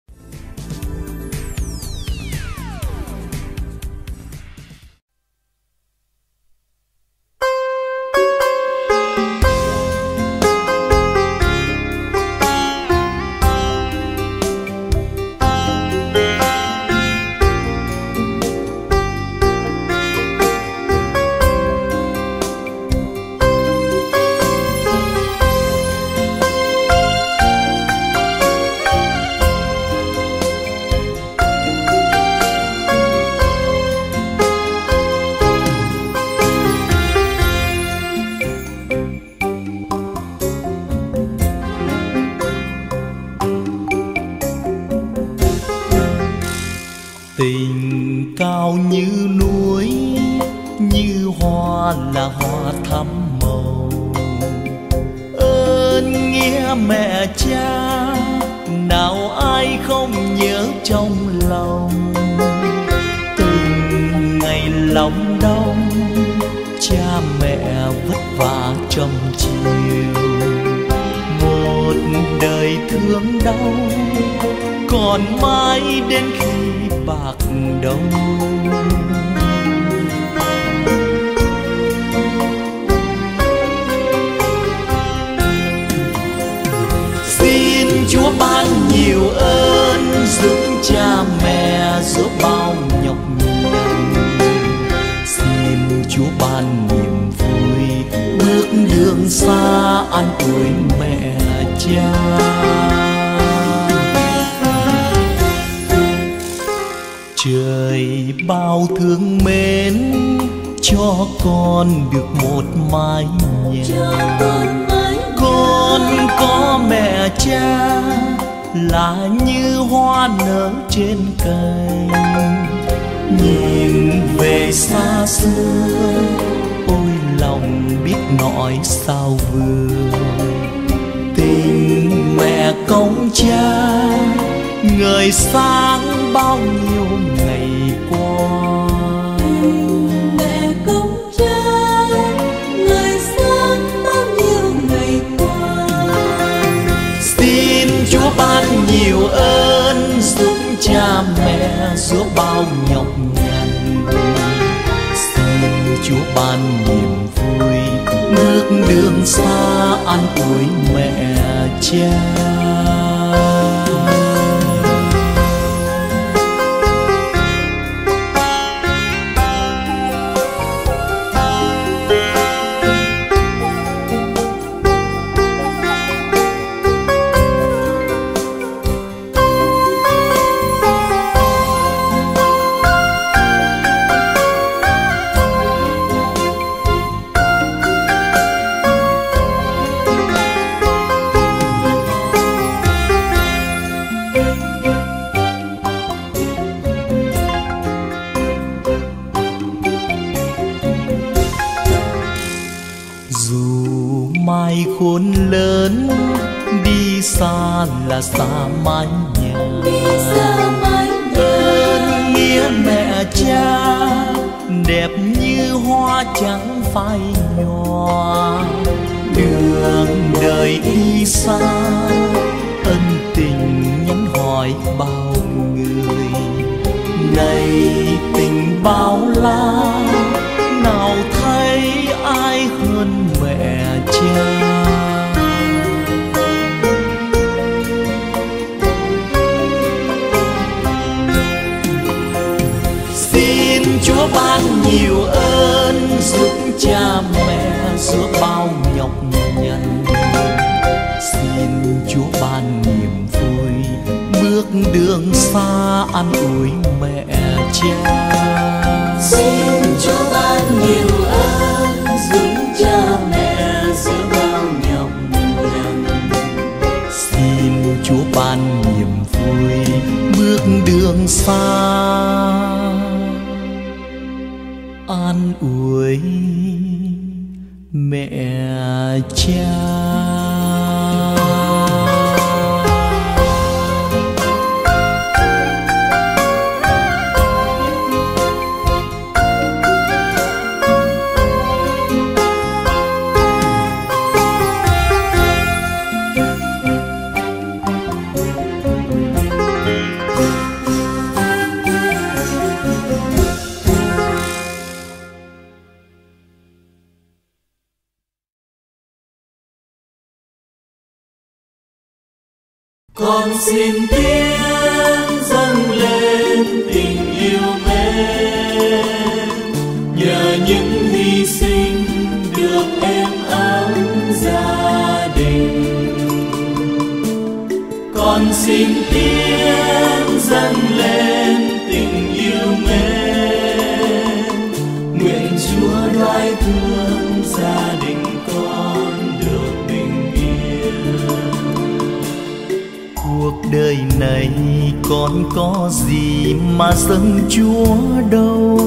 này còn có gì mà dâng chúa đâu?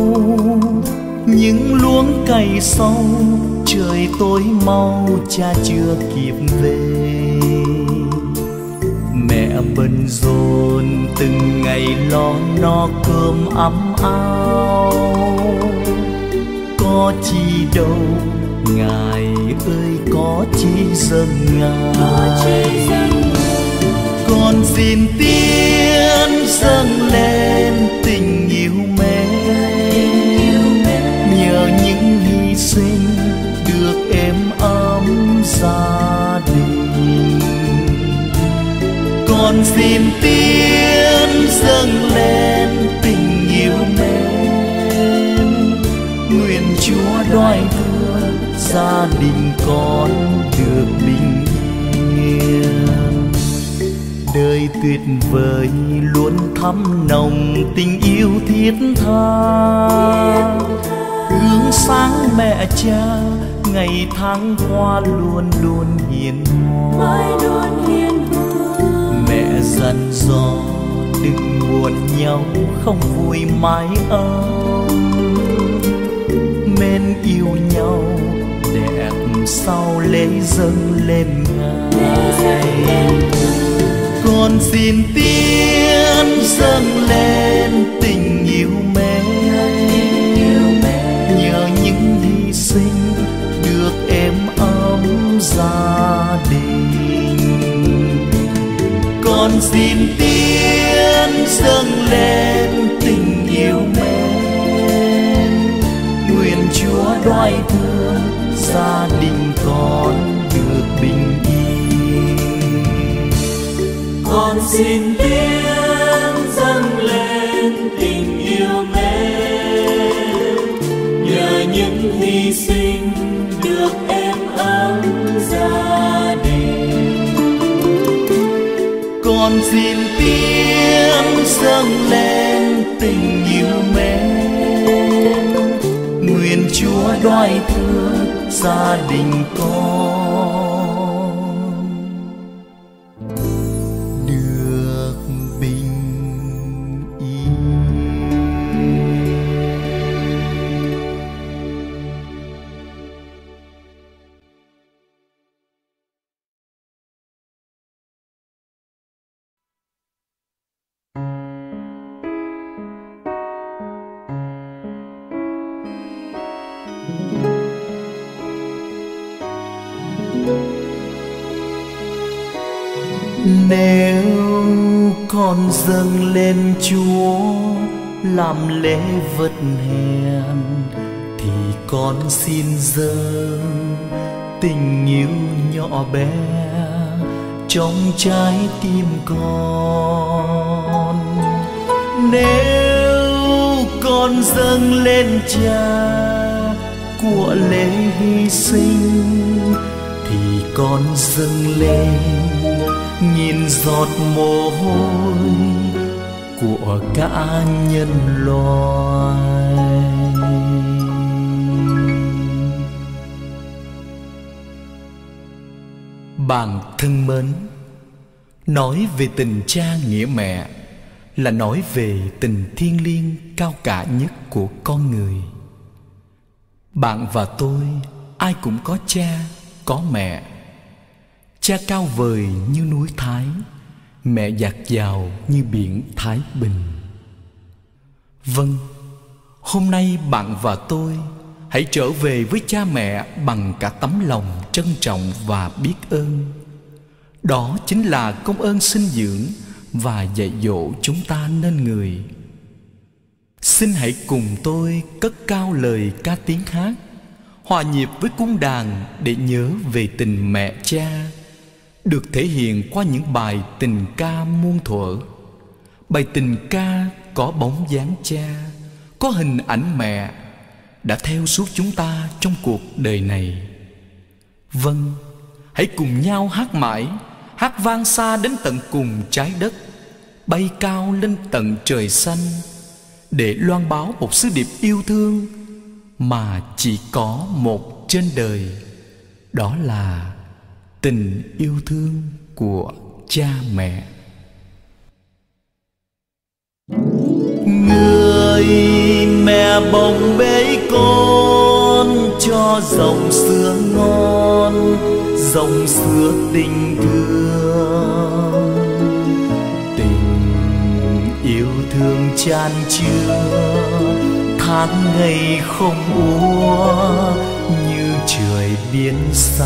Những luống cày sau, trời tối mau cha chưa kịp về. Mẹ bận rộn từng ngày lo no cơm ấm áo. Có chi đâu, ngài ơi, có chi dâng ngài? Xin tiến dâng lên tình yêu mến. Nhờ những hy sinh được em ấm gia đình. Con xin tiến dâng lên tình yêu mến. Nguyện chúa đoái thương gia đình con tuyệt vời luôn thắm nồng tình yêu thiết tha. Hướng sáng mẹ cha ngày tháng qua luôn luôn hiền hòa. Mẹ dặn dò đừng buồn nhau không vui mãi ấm mến yêu nhau đẹp sau lễ dâng lên ngài con xin tiến dâng lên tình yêu mẹ. Nhờ những hy sinh được em ấm gia đình. Con xin tiến dâng lên tình yêu mẹ. Nguyện chúa đoái thương gia xin tiếng dâng lên tình yêu mến. Nhờ những hy sinh được em ấm gia đình. Con xin tiếng dâng lên tình yêu mến. Nguyện chúa đoái thương gia đình con. Xin tình yêu nhỏ bé trong trái tim con. Nếu con dâng lên cha của lễ hy sinh, thì con dâng lên nhìn giọt mồ hôi của cả nhân loại bạn thân mến, nói về tình cha nghĩa mẹ là nói về tình thiêng liêng cao cả nhất của con người. Bạn và tôi, ai cũng có cha, có mẹ. Cha cao vời như núi thái, mẹ dạt dào như biển thái bình. Vâng hôm nay bạn và tôi hãy trở về với cha mẹ bằng cả tấm lòng trân trọng và biết ơn. Đó chính là công ơn sinh dưỡng và dạy dỗ chúng ta nên người. Xin hãy cùng tôi cất cao lời ca tiếng hát, hòa nhịp với cung đàn để nhớ về tình mẹ cha, được thể hiện qua những bài tình ca muôn thuở. Bài tình ca có bóng dáng cha, có hình ảnh mẹ đã theo suốt chúng ta trong cuộc đời này. Vâng hãy cùng nhau hát mãi, hát vang xa đến tận cùng trái đất, bay cao lên tận trời xanh, để loan báo một sứ điệp yêu thương mà chỉ có một trên đời, đó là tình yêu thương của cha mẹ. Người mẹ bồng bế con cho dòng sữa ngon, dòng sữa tình thương. Tình yêu thương chan chứa, tháng ngày không úa như trời biến xa.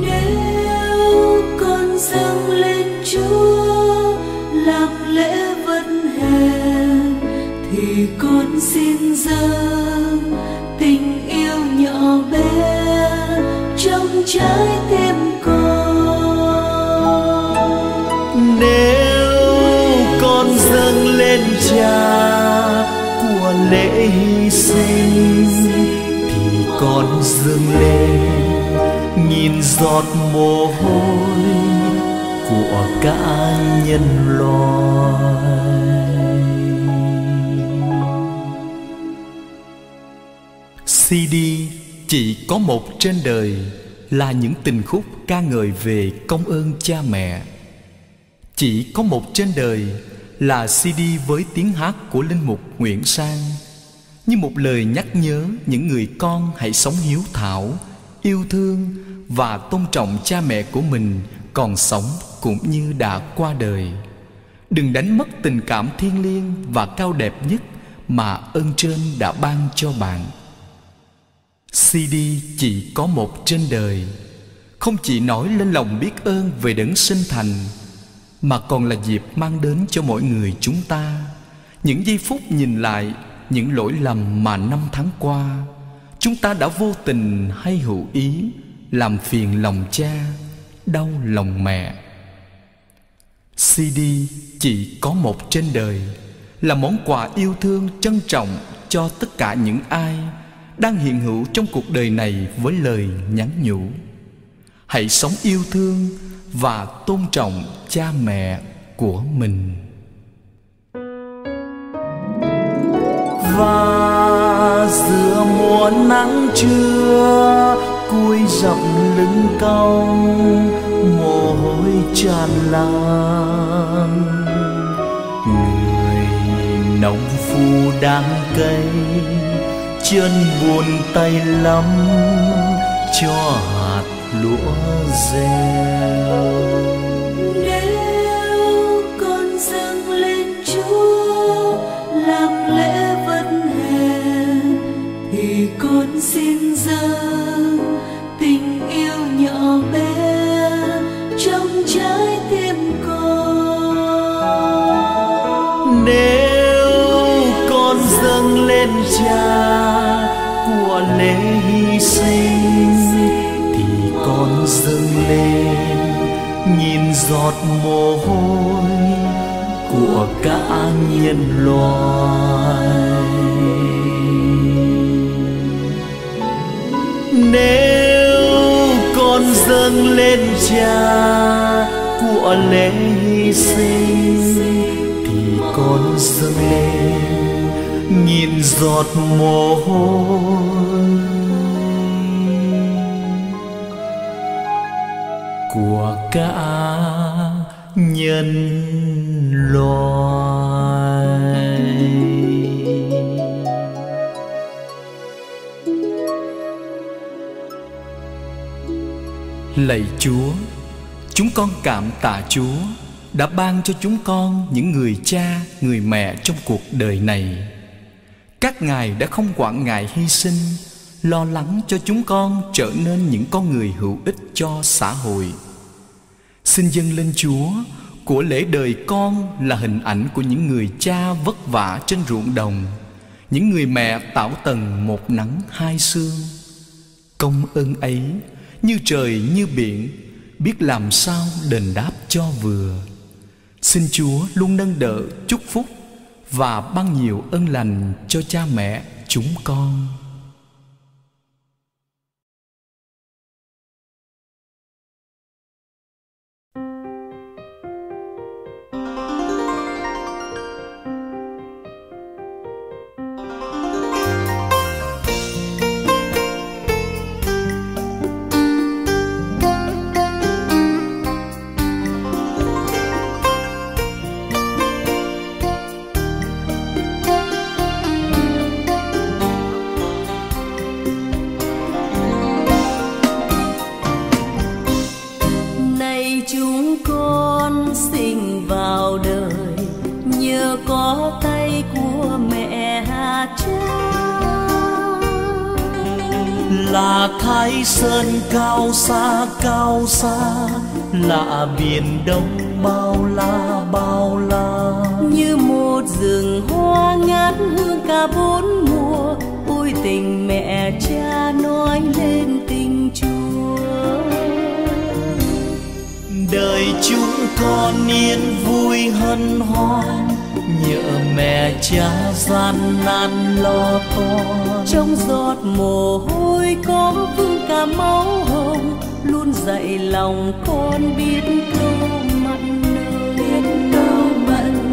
Nếu con dâng lên chúa làm lễ thì con xin dâng tình yêu nhỏ bé trong trái tim con. Nếu con dâng lên cha của lễ hy sinh, thì con dâng lên nhìn giọt mồ hôi của cả nhân loại. CD chỉ có một trên đời là những tình khúc ca ngợi về công ơn cha mẹ. Chỉ có một trên đời là CD với tiếng hát của linh mục Nguyễn Sang như một lời nhắc nhớ những người con hãy sống hiếu thảo, yêu thương và tôn trọng cha mẹ của mình còn sống cũng như đã qua đời. Đừng đánh mất tình cảm thiêng liêng và cao đẹp nhất mà ơn trên đã ban cho bạn. CD chỉ có một trên đời. Không chỉ nói lên lòng biết ơn về đấng sinh thành Mà còn là dịp mang đến cho mỗi người chúng ta Những giây phút nhìn lại những lỗi lầm mà năm tháng qua Chúng ta đã vô tình hay hữu ý Làm phiền lòng cha, đau lòng mẹ. CD chỉ có một trên đời Là món quà yêu thương trân trọng cho tất cả những ai đang hiện hữu trong cuộc đời này với lời nhắn nhủ. Hãy sống yêu thương và tôn trọng cha mẹ của mình. Và giữa mùa nắng trưa, cúi dặm lưng cong mồ hôi tràn lan. Người nông phu đang cây chân buồn tay lắm cho hạt lúa gieo nếu con dâng lên chúa làm lễ vẫn hèn thì con xin dâng tình yêu nhỏ bé trong trái tim con. Nếu lễ hy sinh thì con dâng lên, nhìn giọt mồ hôi của cả nhân loại nếu con dâng lên cha của lễ hy sinh thì con dâng lên nghìn giọt mồ hôi. Của cả nhân loại lạy chúa, chúng con cảm tạ chúa đã ban cho chúng con những người cha, người mẹ trong cuộc đời này các ngài đã không quản ngại hy sinh, lo lắng cho chúng con trở nên những con người hữu ích cho xã hội. Xin dâng lên chúa, của lễ đời con là hình ảnh của những người cha vất vả trên ruộng đồng, những người mẹ tảo tần một nắng hai sương. Công ơn ấy, như trời như biển, biết làm sao đền đáp cho vừa. Xin chúa luôn nâng đỡ chúc phúc và ban nhiều ân lành cho cha mẹ chúng con. Xa là biển đông bao la bao la. Như một rừng hoa ngát hương cả bốn mùa ôi tình mẹ cha nói lên tình chúa. Đời chúng con yên vui hân hoan nhờ mẹ cha gian nan lo toan. Trong giọt mồ hôi có vương cả máu hồng luôn dạy lòng con biết câu mặn nồng biết câu mặn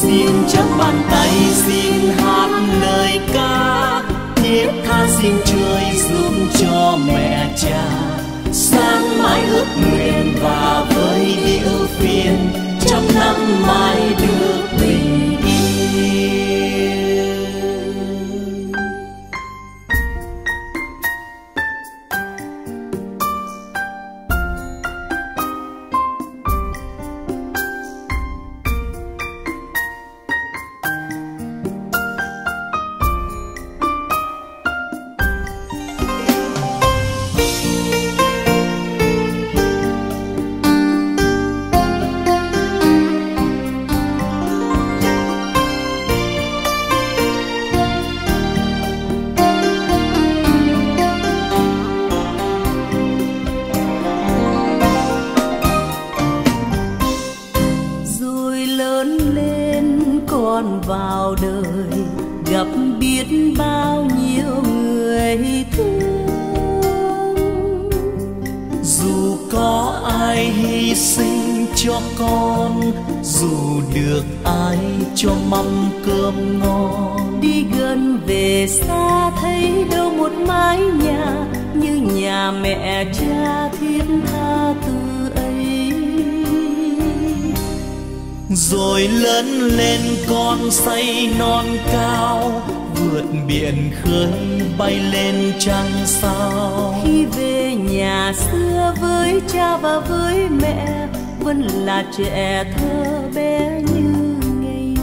xin chắp bàn tay, xin hát lời ca. Thiết tha xin trời giúp cho mẹ cha. Sáng mãi ước nguyện và với điệu phiền, trăm năm mãi được bình yên. Ai hy sinh cho con dù được ai cho mâm cơm ngon. Đi gần về xa thấy đâu một mái nhà như nhà mẹ cha thiết tha từ ấy. Rồi lớn lên con say non cao vượt biển khơi bay lên trăng sao. Khi về nhà xưa với cha và với mẹ vẫn là trẻ thơ bé như ngày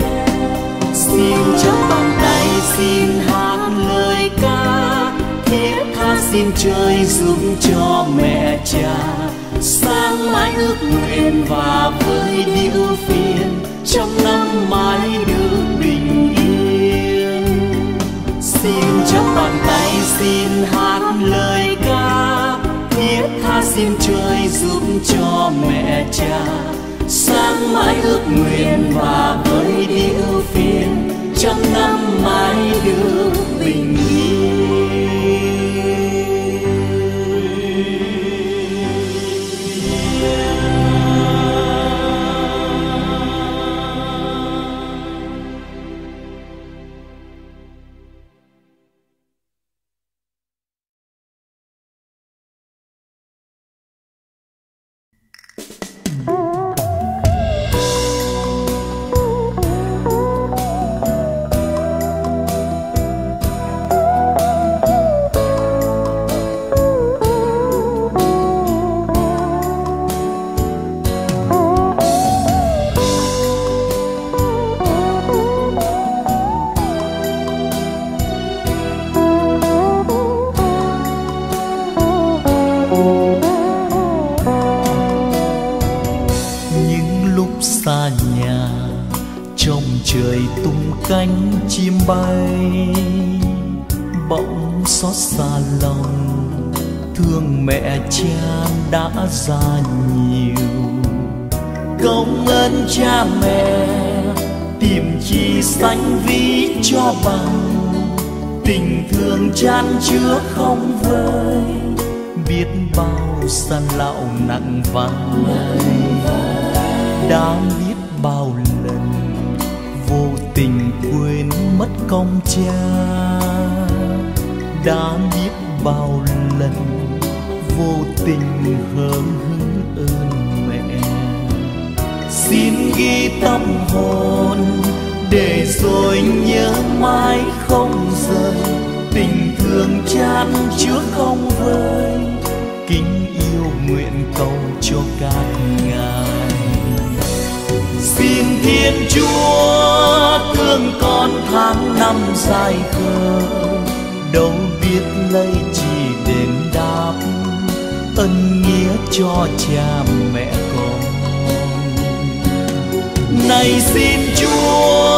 nào xin chắp bàn tay xin hát lời ca thiết tha xin trời giúp cho mẹ cha sáng mãi ước nguyện và với điệu phiền, trong năm mãi được bình yên xin chắp bàn tay xin hát lời ca, thiết tha xin trời giúp cho mẹ cha sáng mãi ước nguyện và với đi phiền, trong năm mãi được bình yên. Ví cho bằng. Tình thương chan chứa không vơi, biết bao săn lão nặng vai đã biết bao lần, vô tình quên mất công cha. Đã biết bao lần, vô tình hờn hững ơn mẹ. Xin ghi tâm hồn để rồi nhớ mãi không rời, tình thương chan chứa không vơi. Kính yêu nguyện cầu cho các ngài. Xin thiên chúa thương con tháng năm dài khờ đâu biết lấy chỉ đền đáp, ân nghĩa cho cha mẹ con. Này xin chúa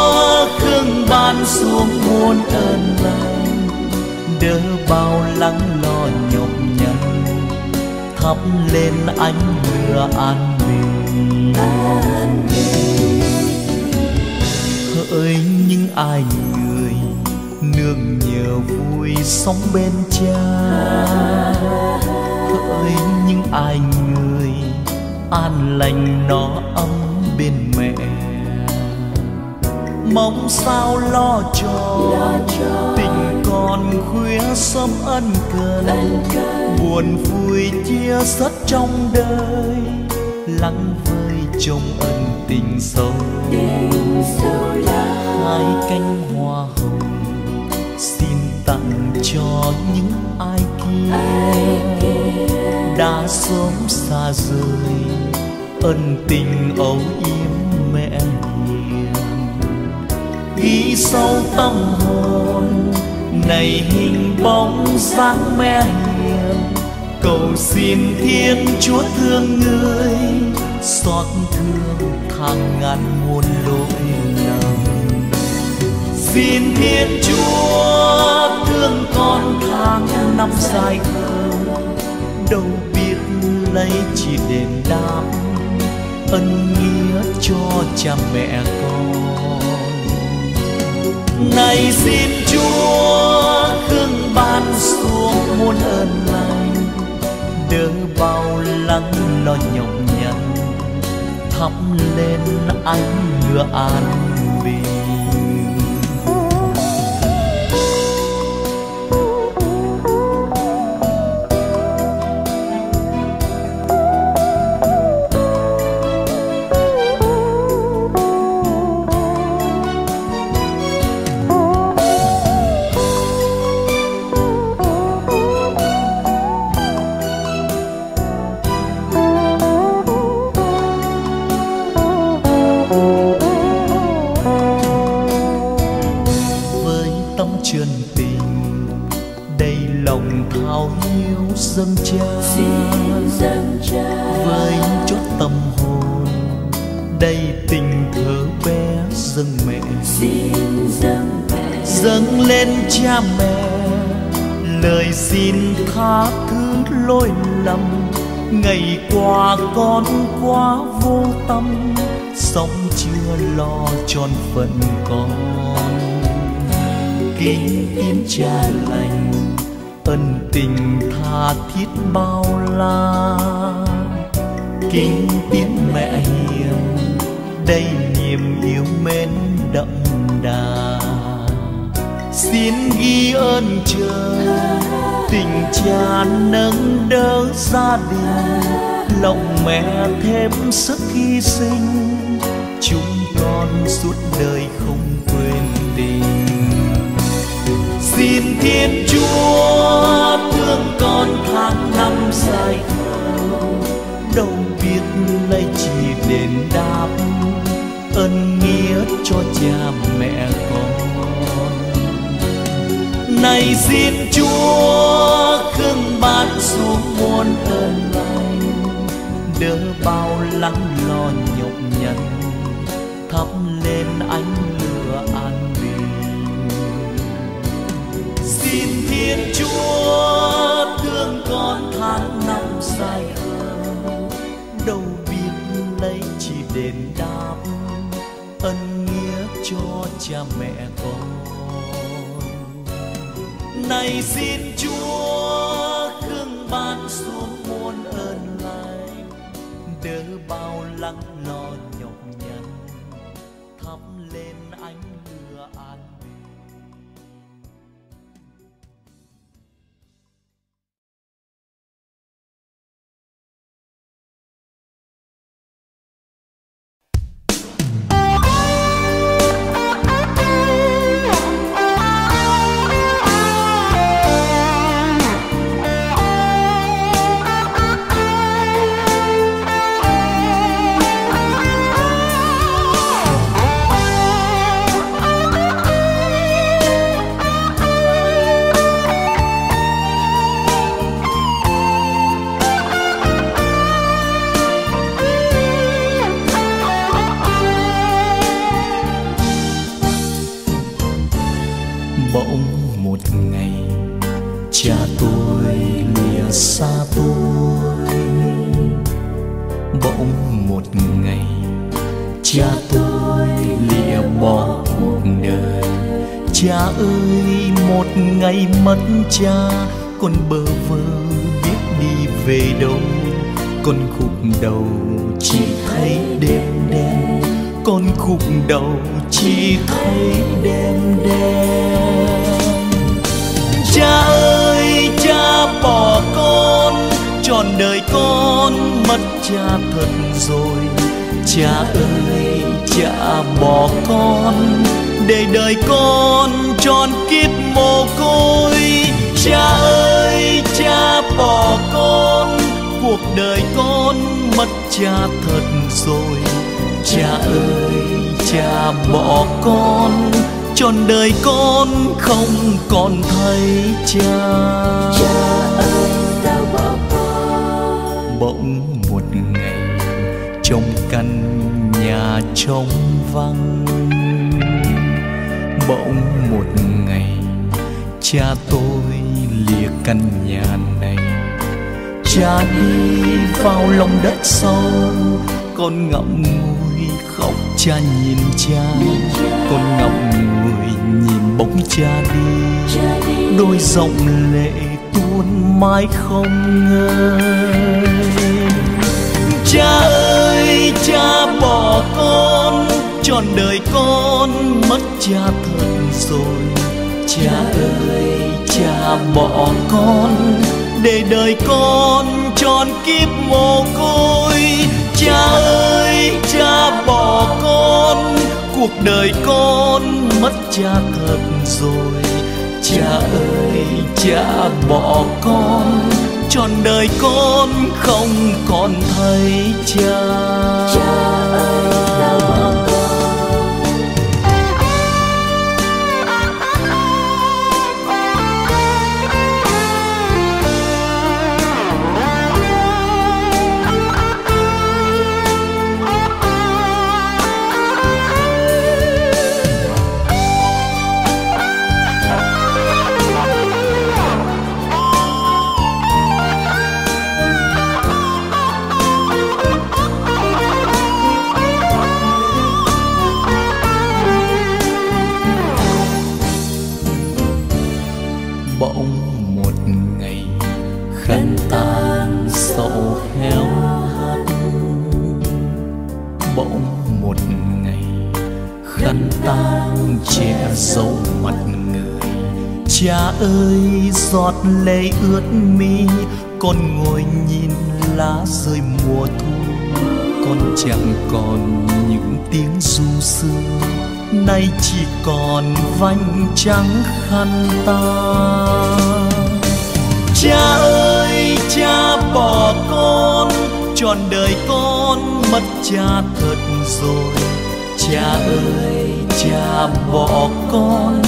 ban xuống muôn ơn lành. Đỡ bao lắng lo nhọc nhằn thắp lên ánh lửa an bình. Hỡi những ai người nương nhờ vui sống bên cha. Hỡi những ai người an lành nó mong sao lo cho, tình con khuya sớm ân cần. Buồn vui chia sớt trong đời. Lắng vơi trong ân tình sâu. Hai cánh hoa hồng. Xin tặng cho những ai kia. Đã sớm xa rời. Ân tình âu yếm ghi sâu tâm hồn. Này hình bóng dáng mẹ hiền cầu xin thiên chúa thương người. Xót thương hàng ngàn muôn lỗi lầm. Xin thiên chúa thương con tháng năm dài khờ đâu biết lấy chỉ đền đáp ân nghĩa cho cha mẹ con này xin chúa, thương ban xuống muôn ơn lành đỡ bao lắng lo nhọc nhằn, thắp lên ánh lửa an bình. Qua con quá vô tâm, sống chưa lo tròn phận con. Kính tin cha lành, ân tình tha thiết bao la. Kính tiếng mẹ hiền, đây niềm yêu mến đậm đà. Xin ghi ơn trời, tình cha nâng đỡ gia đình lòng mẹ thêm sức hy sinh. Chúng con suốt đời không quên tình. Xin thiên chúa thương con tháng năm dài khổ đâu biết lấy chỉ đền đáp ân nghĩa cho cha mẹ con. Này xin chúa khương ban xuống muôn ơn đỡ bao lắng lo nhọc nhằn, thắp lên ánh lửa an bình. Xin thiên chúa thương con tháng năm dài hơn đâu biết lấy chỉ đền đáp ân nghĩa cho cha mẹ con. Này xin chúa bao lắng cha, con bơ vơ biết đi về đâu. Con khúc đầu chỉ thấy đêm đen, con khúc đầu chỉ thấy đêm đen. Cha ơi, cha bỏ con, trọn đời con mất cha thật rồi. Cha ơi, cha bỏ con để đời con tròn kiếp mồ côi. Cha ơi cha bỏ con cuộc đời con mất cha thật rồi. Cha ơi cha bỏ con trọn đời con không còn thấy cha. Cha ơi sao bỏ con. Bỗng một ngày trong căn nhà trống vắng bỗng một ngày, cha tôi lìa căn nhà này. Cha đi vào lòng đất sâu con ngậm ngùi khóc cha nhìn cha. Con ngậm ngùi nhìn bóng cha đi, đôi dòng lệ tuôn mãi không ngơi. Cha ơi, cha bỏ con trọn đời con mất cha thật rồi. Cha ơi, cha bỏ con để đời con tròn kiếp mồ côi. Cha ơi, cha bỏ con, cuộc đời con mất cha thật rồi. Cha ơi, cha bỏ con, trọn đời con không còn thấy cha. Cha giọt lệ ướt mi, con ngồi nhìn lá rơi mùa thu con chẳng còn những tiếng du sương nay chỉ còn vanh trắng khăn ta. cha ơi, cha bỏ con, trọn đời con mất cha thật rồi cha ơi, cha bỏ con,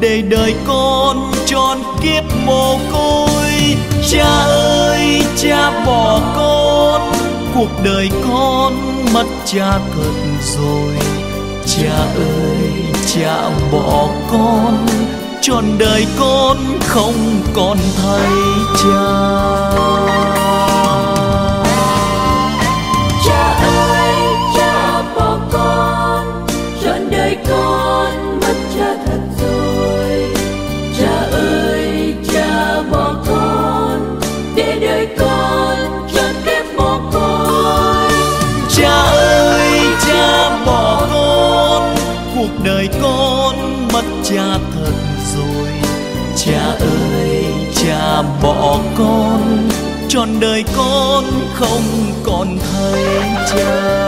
để đời con tròn kiếp mồ côi. Cha ơi, cha bỏ con, cuộc đời con mất cha thật rồi. Cha ơi, cha bỏ con, trọn đời con không còn thấy cha. Bỏ con trọn đời con không còn thấy cha.